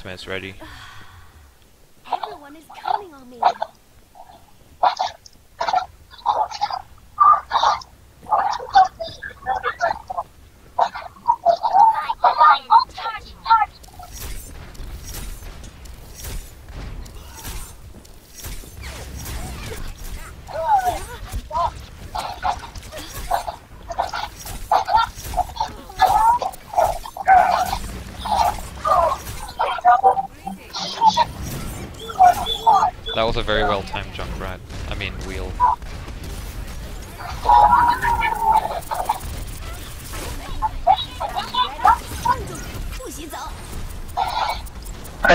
Ultimate's ready.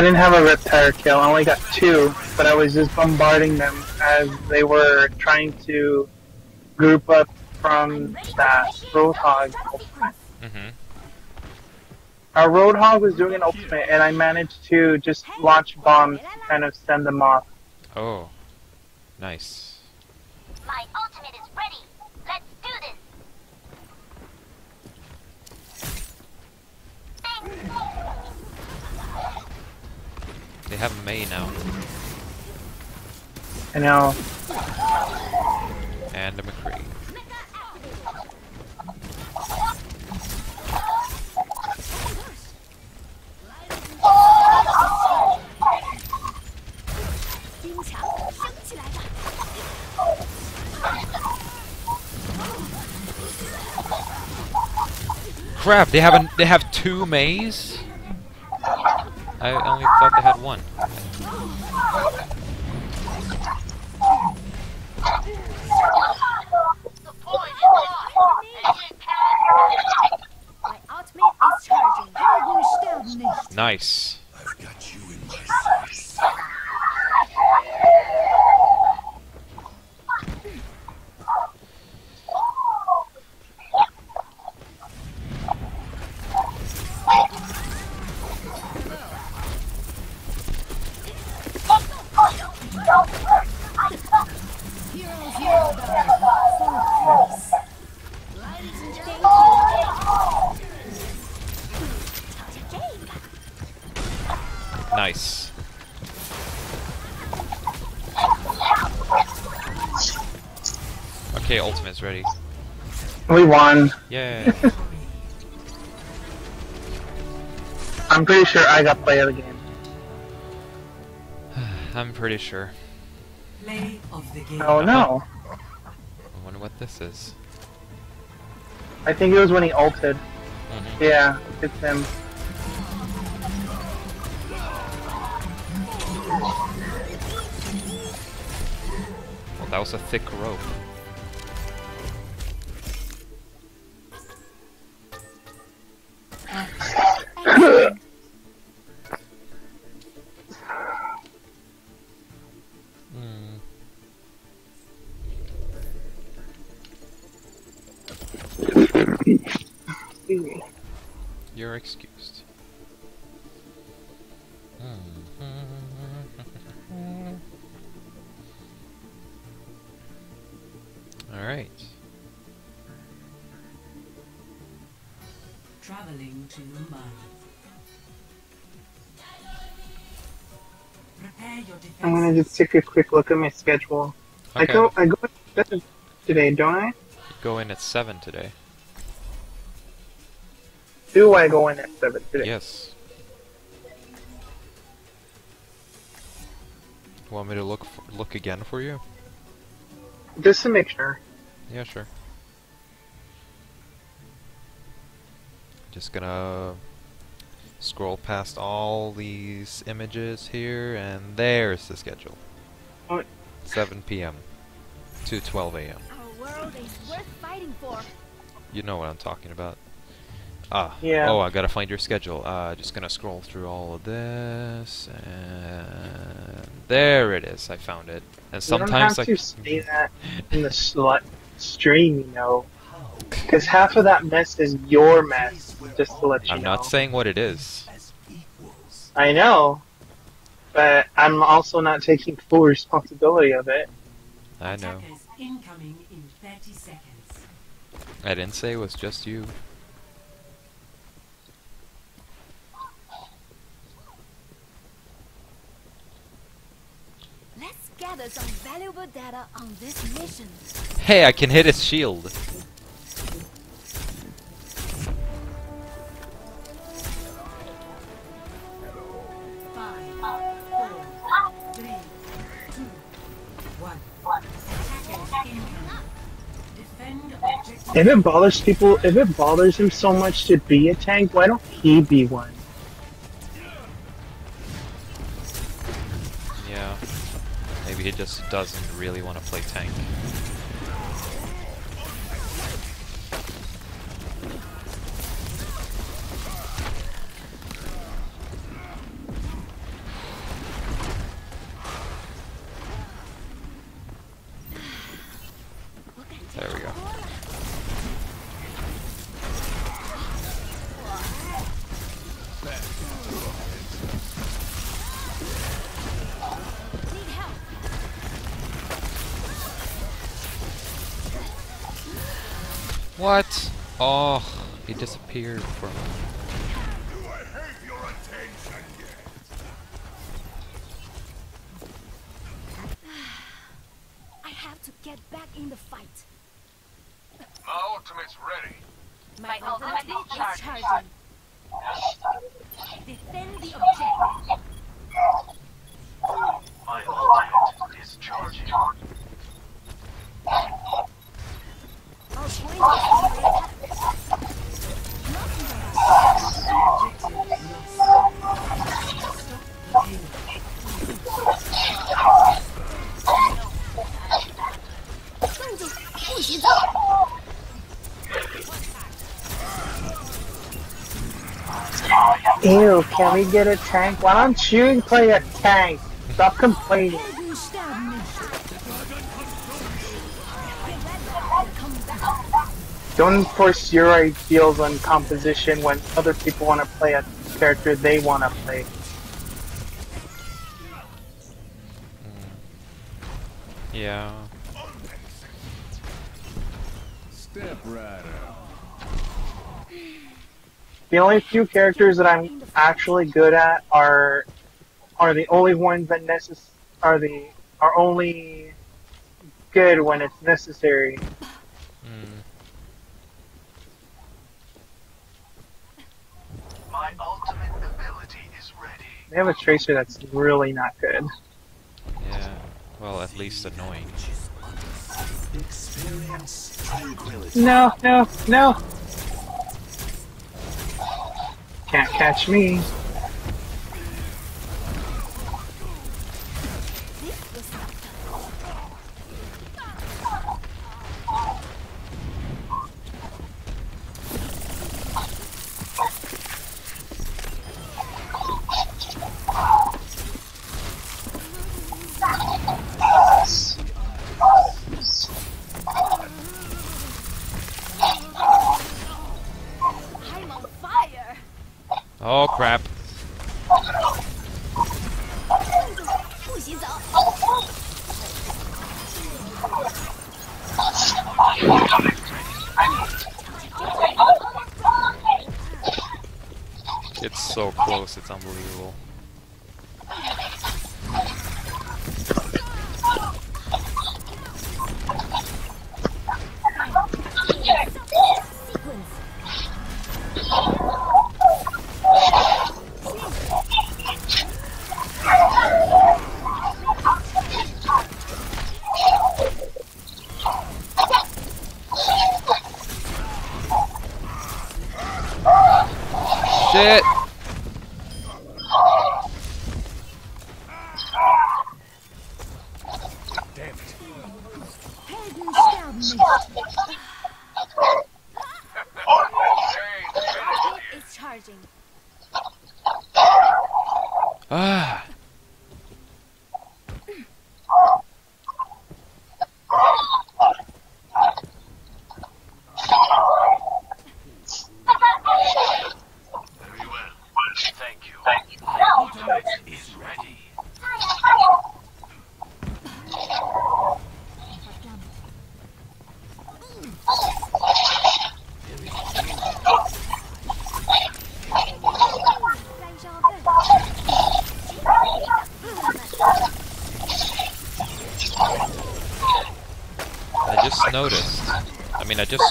Didn't have a reptile kill. I only got two, but I was just bombarding them as they were trying to group up from that roadhog. Mm-hmm. Our roadhog was doing an ultimate, and I managed to just launch bombs to kind of send them off. Oh. Nice. now. And a McCree. Crap! They have an, they have two Meis. I only thought they had one. Nice. Sure I got play of the game. I'm pretty sure. Play of the game. Oh no. I wonder what this is. I think it was when he ulted. Mhm. Yeah, it's him. Well, that was a thick rope. Just take a quick look at my schedule. I go I go at seven today, don't I? Go in at 7 today. Do I go in at seven today? Yes. Want me to look f look again for you? Just to make sure. Yeah, sure. Just gonna scroll past all these images here, and there's the schedule. Oh. 7 p.m. to 12 a.m. Our world is worth fighting for. You know what I'm talking about. Ah. Yeah. Oh, I gotta find your schedule. Uh, just gonna scroll through all of this, and there it is. I found it. And you don't sometimes have I to say that in the slut stream, you know. Because half of that mess is your mess, just to let you I'm know. not saying what it is. I know. But I'm also not taking full responsibility of it. I know. Incoming in 30 seconds. I didn't say it was just you. Let's gather some valuable data on this mission. Hey, I can hit his shield. If it bothers people, if it bothers him so much to be a tank, why don't he be one? Yeah. Maybe he just doesn't really want to play tank. He disappeared from. Ew, can we get a tank? Why don't you play a tank? Stop complaining. Don't force your ideals on composition when other people want to play a character they want to play. Hmm. Yeah. Step right up. The only few characters that I'm actually good at are are the only ones that necess- are the are only good when it's necessary. Mm. My ultimate ability is ready. They have a tracer that's really not good. Yeah. Well, at least annoying. Experience tranquility. No, no, no. Can't catch me. It's so close, it's unbelievable.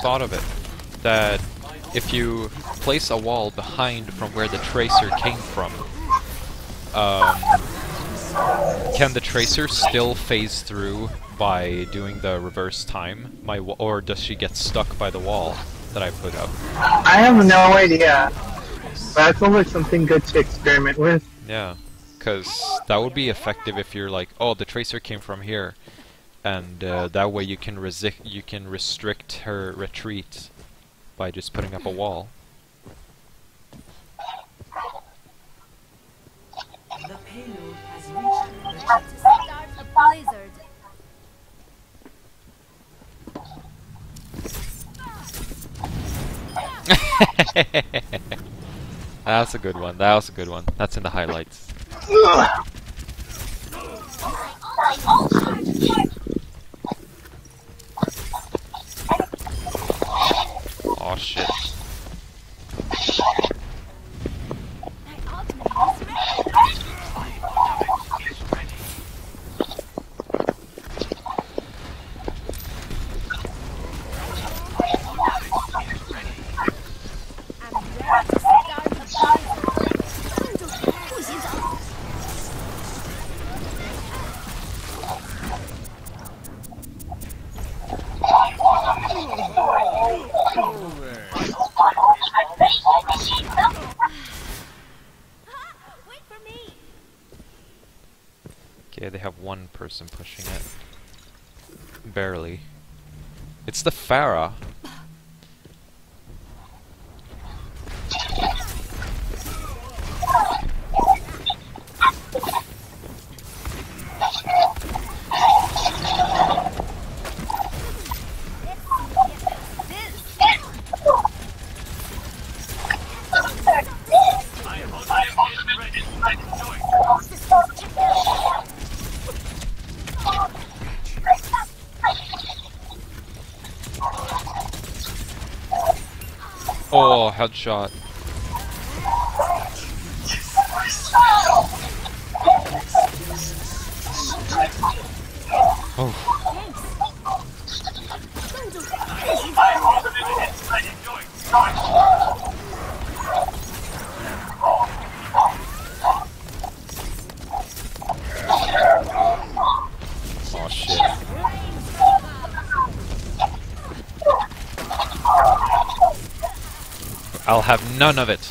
Thought of it, that if you place a wall behind from where the tracer came from, um, can the tracer still phase through by doing the reverse time? My or does she get stuck by the wall that I put up? I have no idea. That's always something good to experiment with. Yeah, because that would be effective if you're like, oh, the tracer came from here, and uh, that way you can resi- you can restrict her retreat by just putting up a wall. The payload has reached the To start a blizzard. That's a good one. That was a good one. That's in the highlights. Oh, headshot. None of it.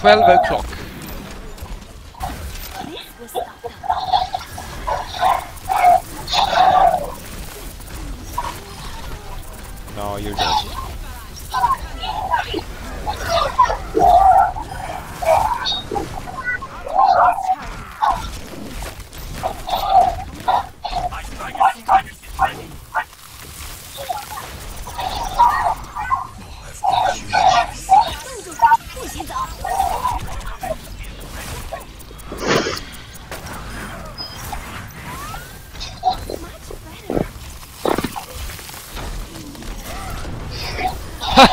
12 o'clock.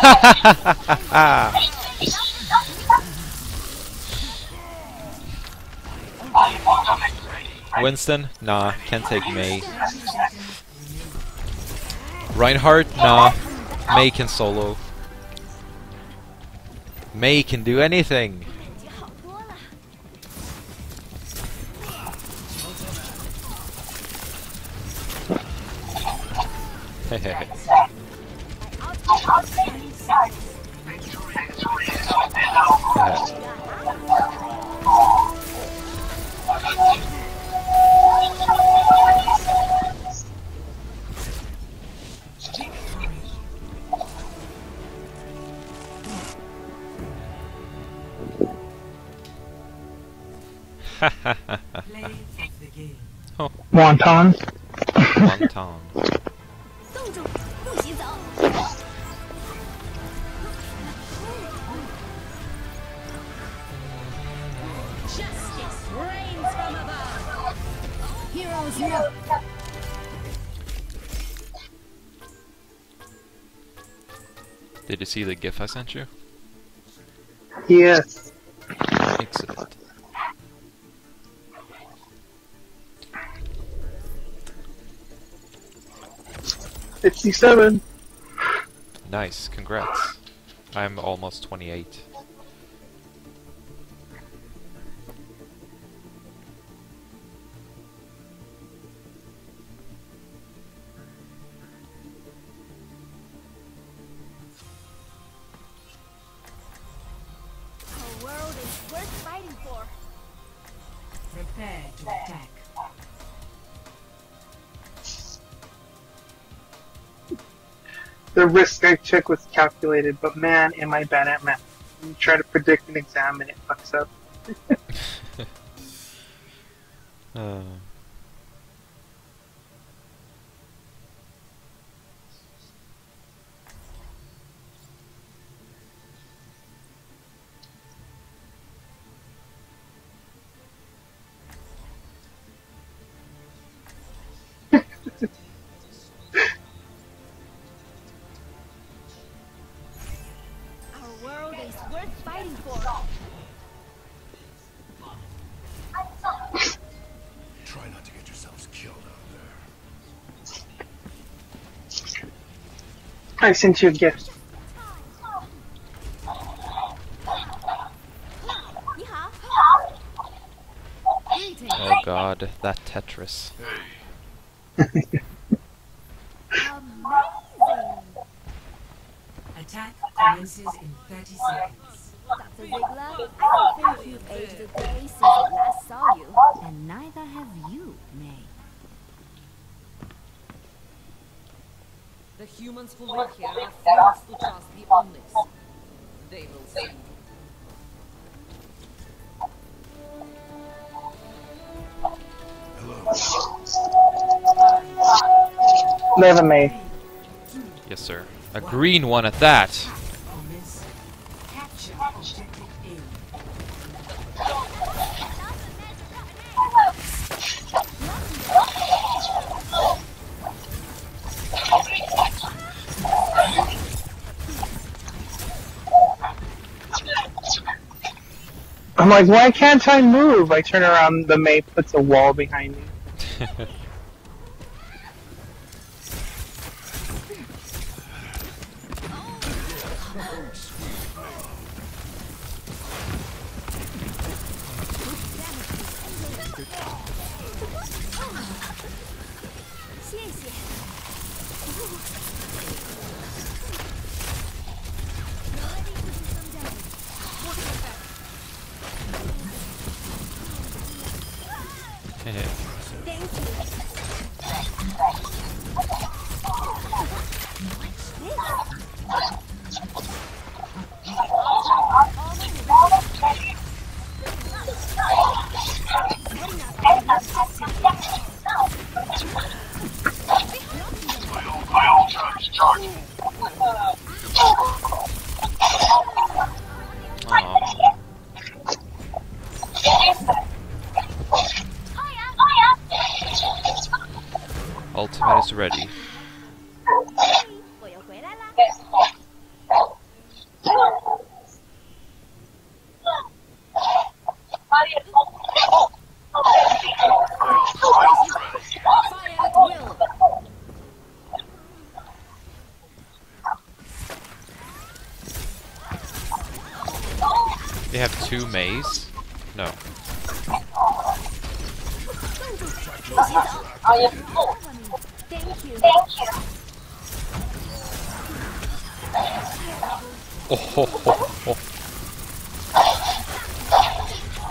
Winston? Nah, can't take Mei. Reinhardt? Nah. Mei can solo. Mei can do anything. Did you see the gif I sent you? Yes. Excellent. Fifty-seven. Nice, congrats. I'm almost 28. The risk I took was calculated, but man, am I bad at math. You try to predict an exam and it fucks up. Uh, I sent you a gift. Oh god, that Tetris. The humans here are forced to trust the Omnics. They will see. They have a Mei. Yes, sir. A green one at that. I'm like, why can't I move? I turn around, the Mei puts a wall behind me. Ultimate is ready. They have two Meis? No.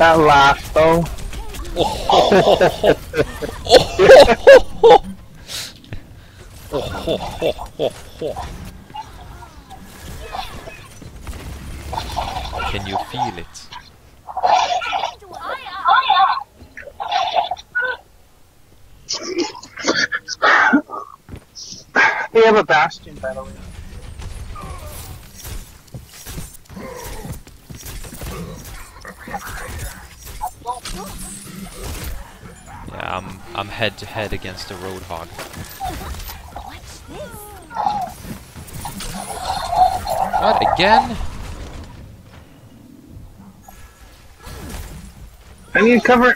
That laugh, though. Oh, ho, ho, ho, ho. Can you feel it? They have a Bastion, by the way. Yeah, I'm I'm head against a Roadhog. What again? I need cover.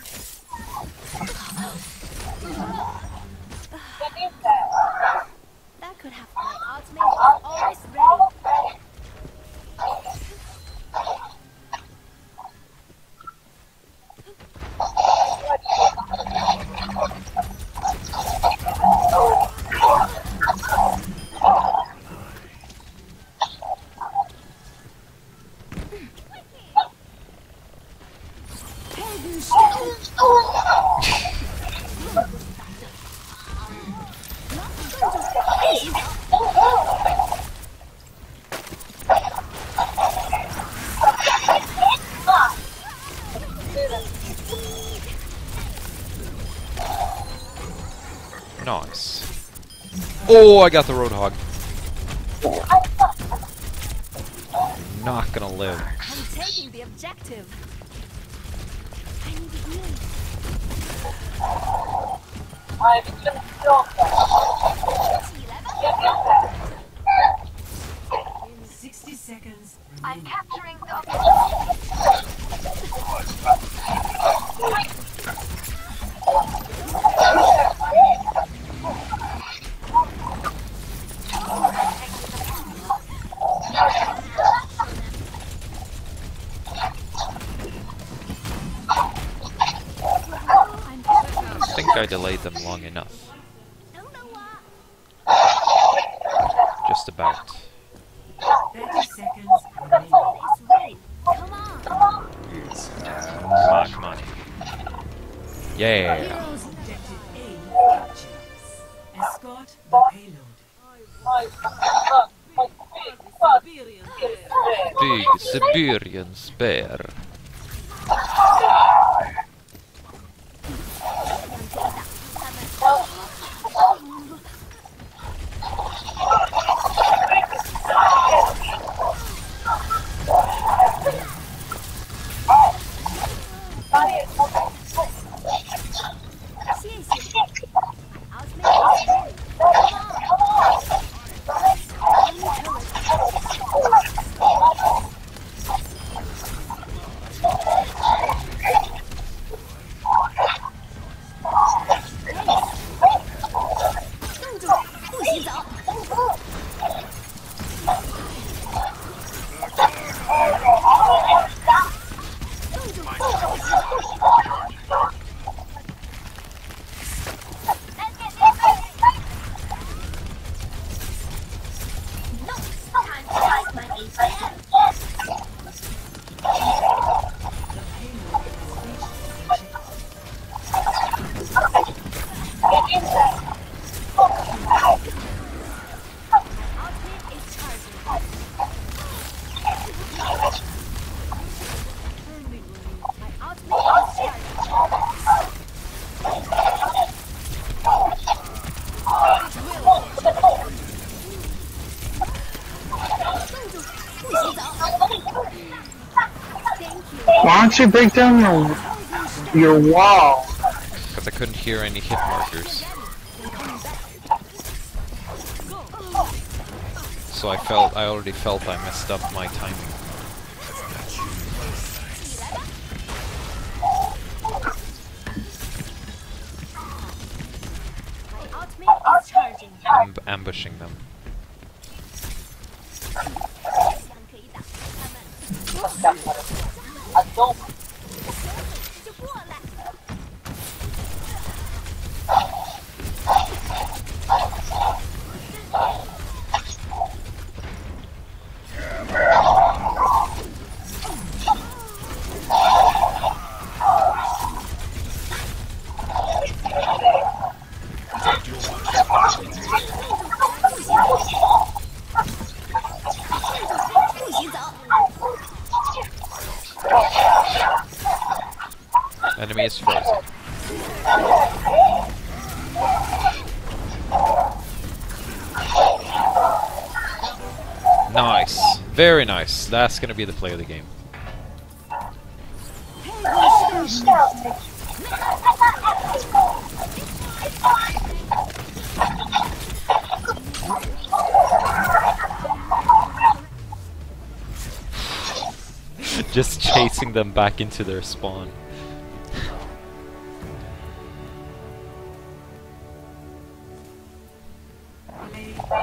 Oh, I got the Roadhog. You break down your your wall? Because I couldn't hear any hit markers. So I felt, I already felt I messed up my timing. Very nice. That's gonna be the play of the game. Just chasing them back into their spawn.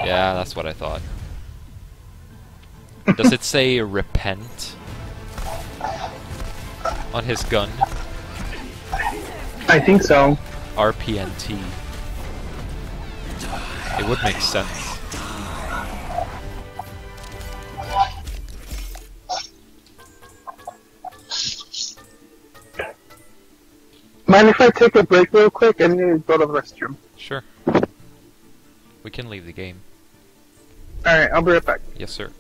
Yeah, that's what I thought. Does it say repent on his gun? I think so. RPNT. It would make sense. Mind if I take a break real quick? I need to go to the restroom. Sure. We can leave the game. Alright, I'll be right back. Yes, sir.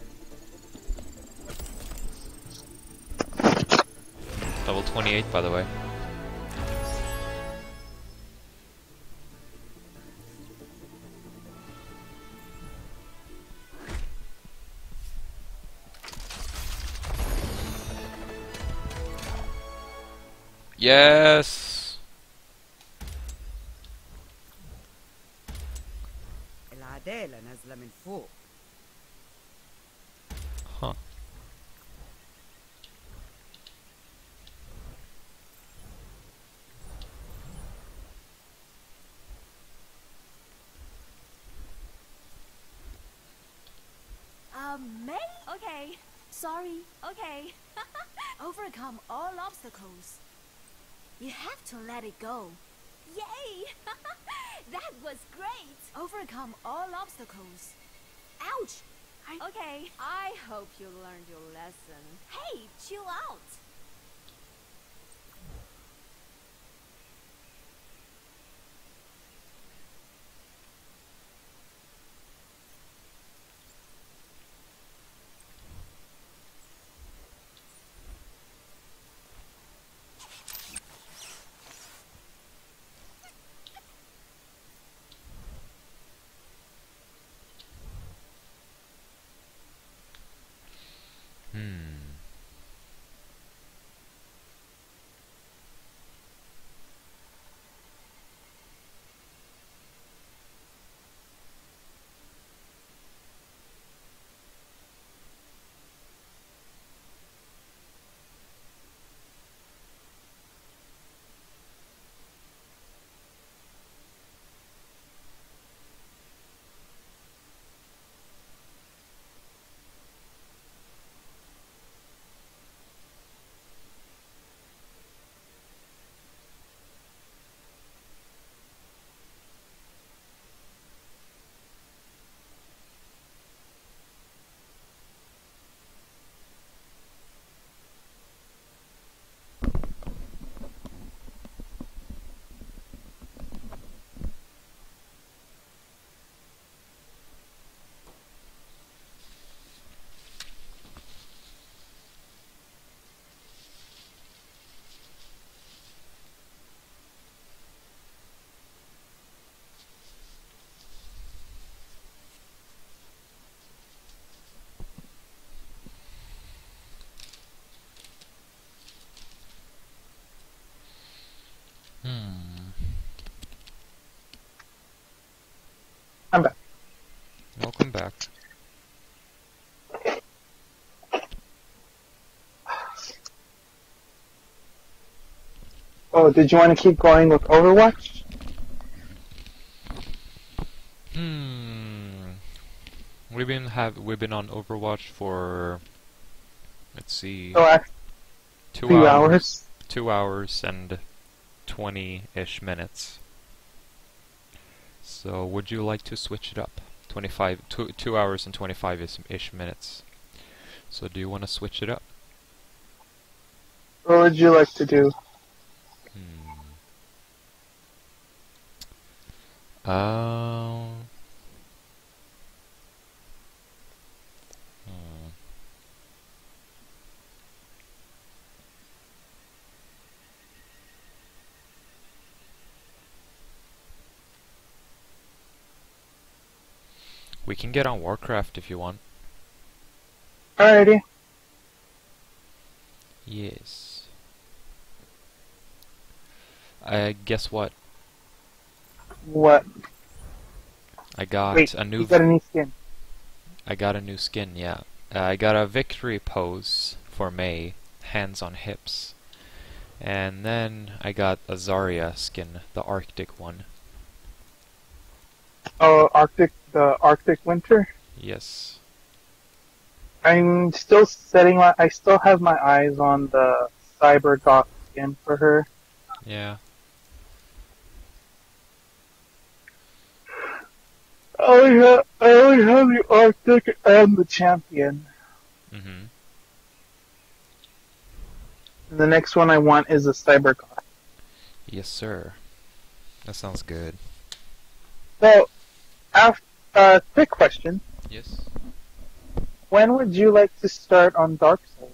28, by the way. Yes! Obstacles. You have to let it go. Yay! that was great! Overcome all obstacles. Ouch! I- Okay. I hope you learned your lesson. Hey, chill out! Oh, did you want to keep going with Overwatch? Hmm. We've been have we've been on Overwatch for let's see after two two hours, hours. two hours and twenty ish minutes. So would you like to switch it up? Twenty five two two hours and twenty five ish minutes. So do you want to switch it up? What would you like to do? Hmm. Um. hmm. We can get on Warcraft if you want. Alrighty. Yes. Uh, guess what? What? I got Wait, a new. you got a new skin. I got a new skin. Yeah, uh, I got a victory pose for Mei, hands on hips, and then I got a Zarya skin, the Arctic one. Oh, Arctic, the Arctic winter. Yes. I'm still setting my. I still have my eyes on the cyber goth skin for her. Yeah. I only have, I only have the Arctic and the champion. Mm-hmm. The next one I want is a cyber goth. Yes, sir. That sounds good. So, after, uh, quick question: Yes. When would you like to start on Dark Souls?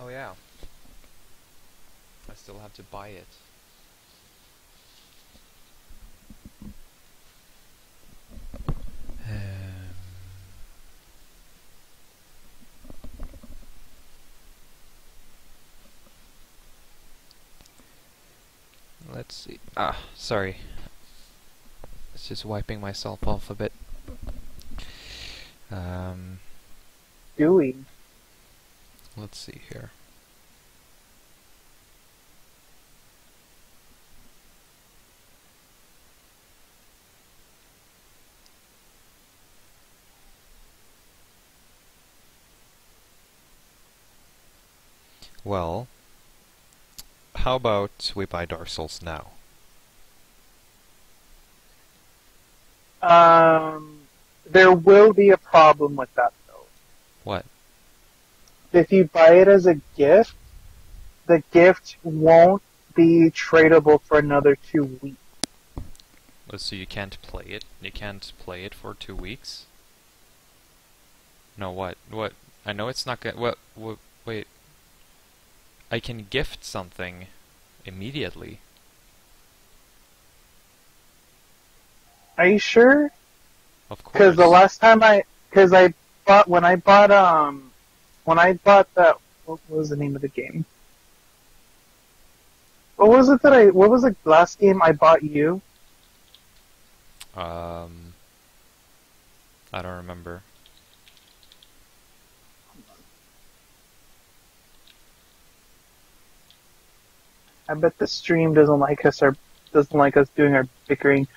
Oh yeah. I still have to buy it. Um, Let's see. Ah, sorry. It's just wiping myself off a bit. Um, Doing. let's see here. Well, how about we buy Dark Souls now? Um, there will be a problem with that though. What? If you buy it as a gift, the gift won't be tradable for another two weeks. Oh, So you can't play it? You can't play it for two weeks? No, what? What? I know it's not gonna. What? What? Wait. I can gift something immediately. Are you sure? Of course. Because the last time I, because I bought when I bought um, when I bought that, what was the name of the game? What was it that I? What was the last game I bought you? Um. I don't remember. I bet the stream doesn't like us or doesn't like us doing our bickering.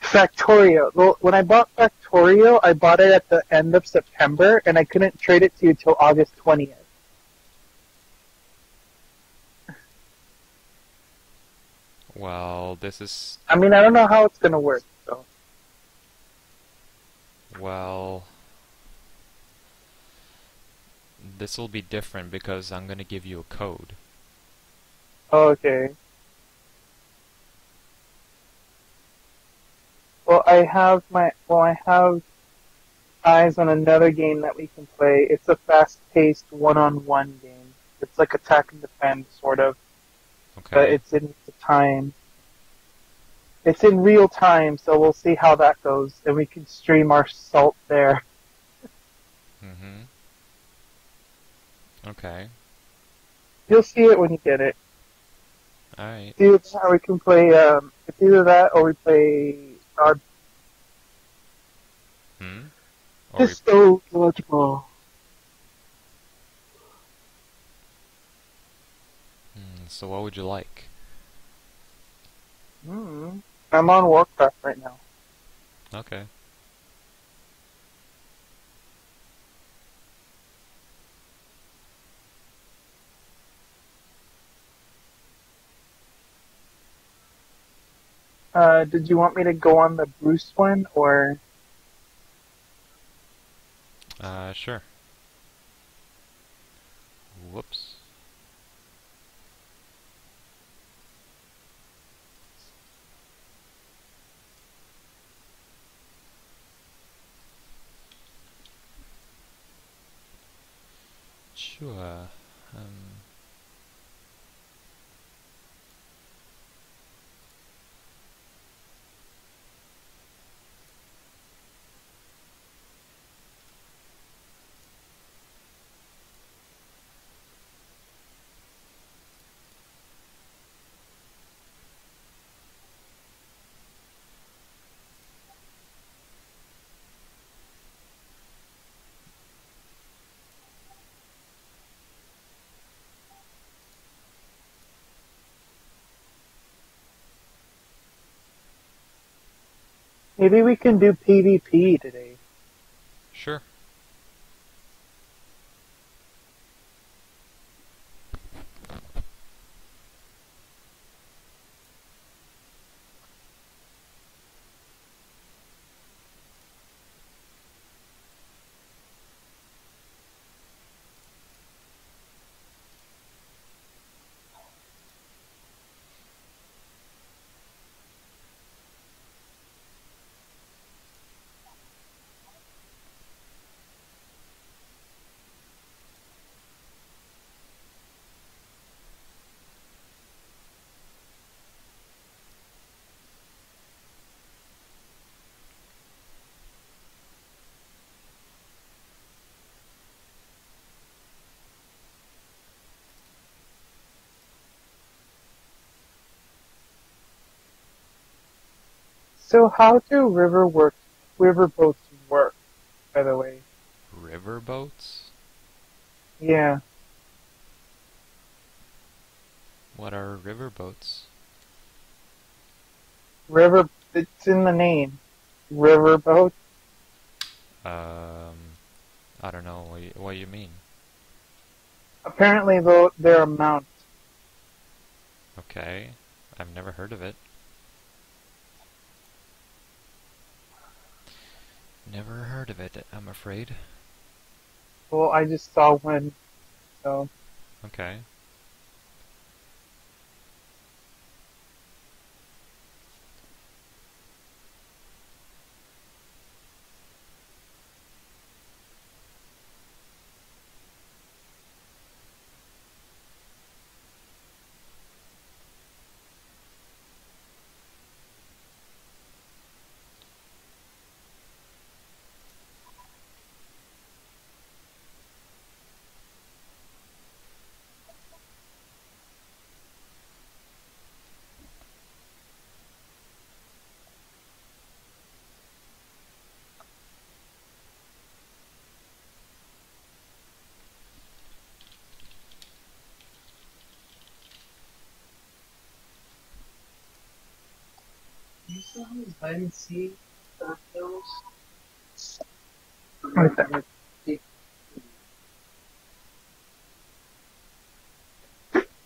Factorio. Well, when I bought Factorio, I bought it at the end of September, and I couldn't trade it to you till August twentieth. Well, this is. I mean, I don't know how it's gonna work. So Well. This will be different because I'm gonna give you a code. Okay. Well, I have my well, I have eyes on another game that we can play. It's a fast-paced one-on-one game. It's like attack and defend, sort of. Okay. but it's in the time. It's in real time, so we'll see how that goes, and we can stream our salt there. Mm-hmm. Okay. You'll see it when you get it. Alright. See it's how we can play. Um, it's either that or we play God Hmm? Or we- Histological. Hmm, so what would you like? Hmm. I'm on Warcraft right now. Okay. Uh, did you want me to go on the Bruce one or? Uh, sure. Whoops. Sure. Um, Maybe we can do PvP today. sure. So how do river work, river boats work? By the way, River boats? yeah. What are river boats? River, it's in the name. Riverboat. Um, I don't know what you, what you mean. Apparently, though, they're a mount. Okay. I've never heard of it. Never heard of it, I'm afraid. Well, I just saw one, so Okay. Saw his hide and seek those? Right there.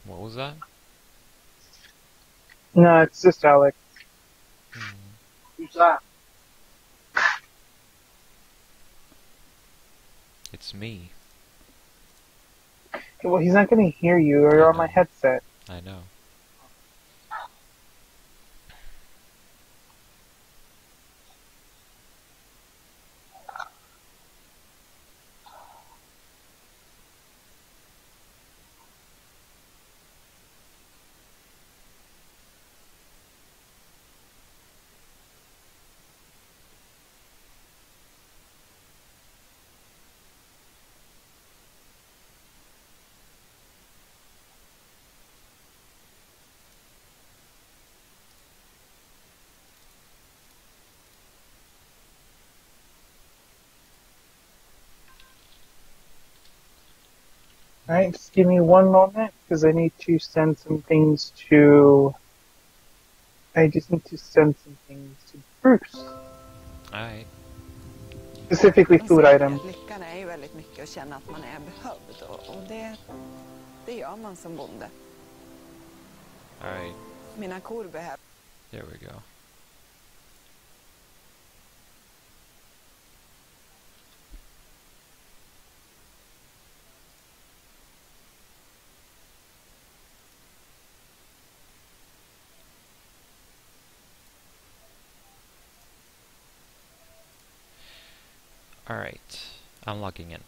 What was that? No, it's just Alex. Hmm. Who's that? It's me. Well, he's not gonna hear you. You're on my headset. I know. Alright, just give me one moment because I need to send some things to. I just need to send some things to Bruce. Alright. Specifically food items. att Lyckan är ju väldigt mycket att känna att man är behövd och, och det, det gör man som bonde. Alright. Mina kor behöver There we go. Alright, I'm logging in.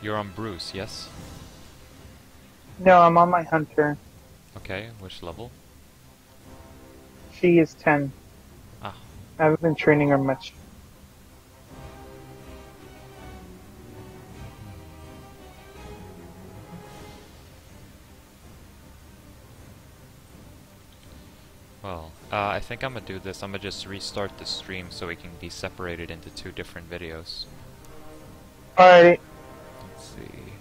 You're on Bruce, yes? No, I'm on my hunter. Okay, which level? She is 10. Ah. I haven't been training her much. Uh, I think I'm gonna do this. I'm gonna just restart the stream so it can be separated into two different videos. Alrighty. Let's see.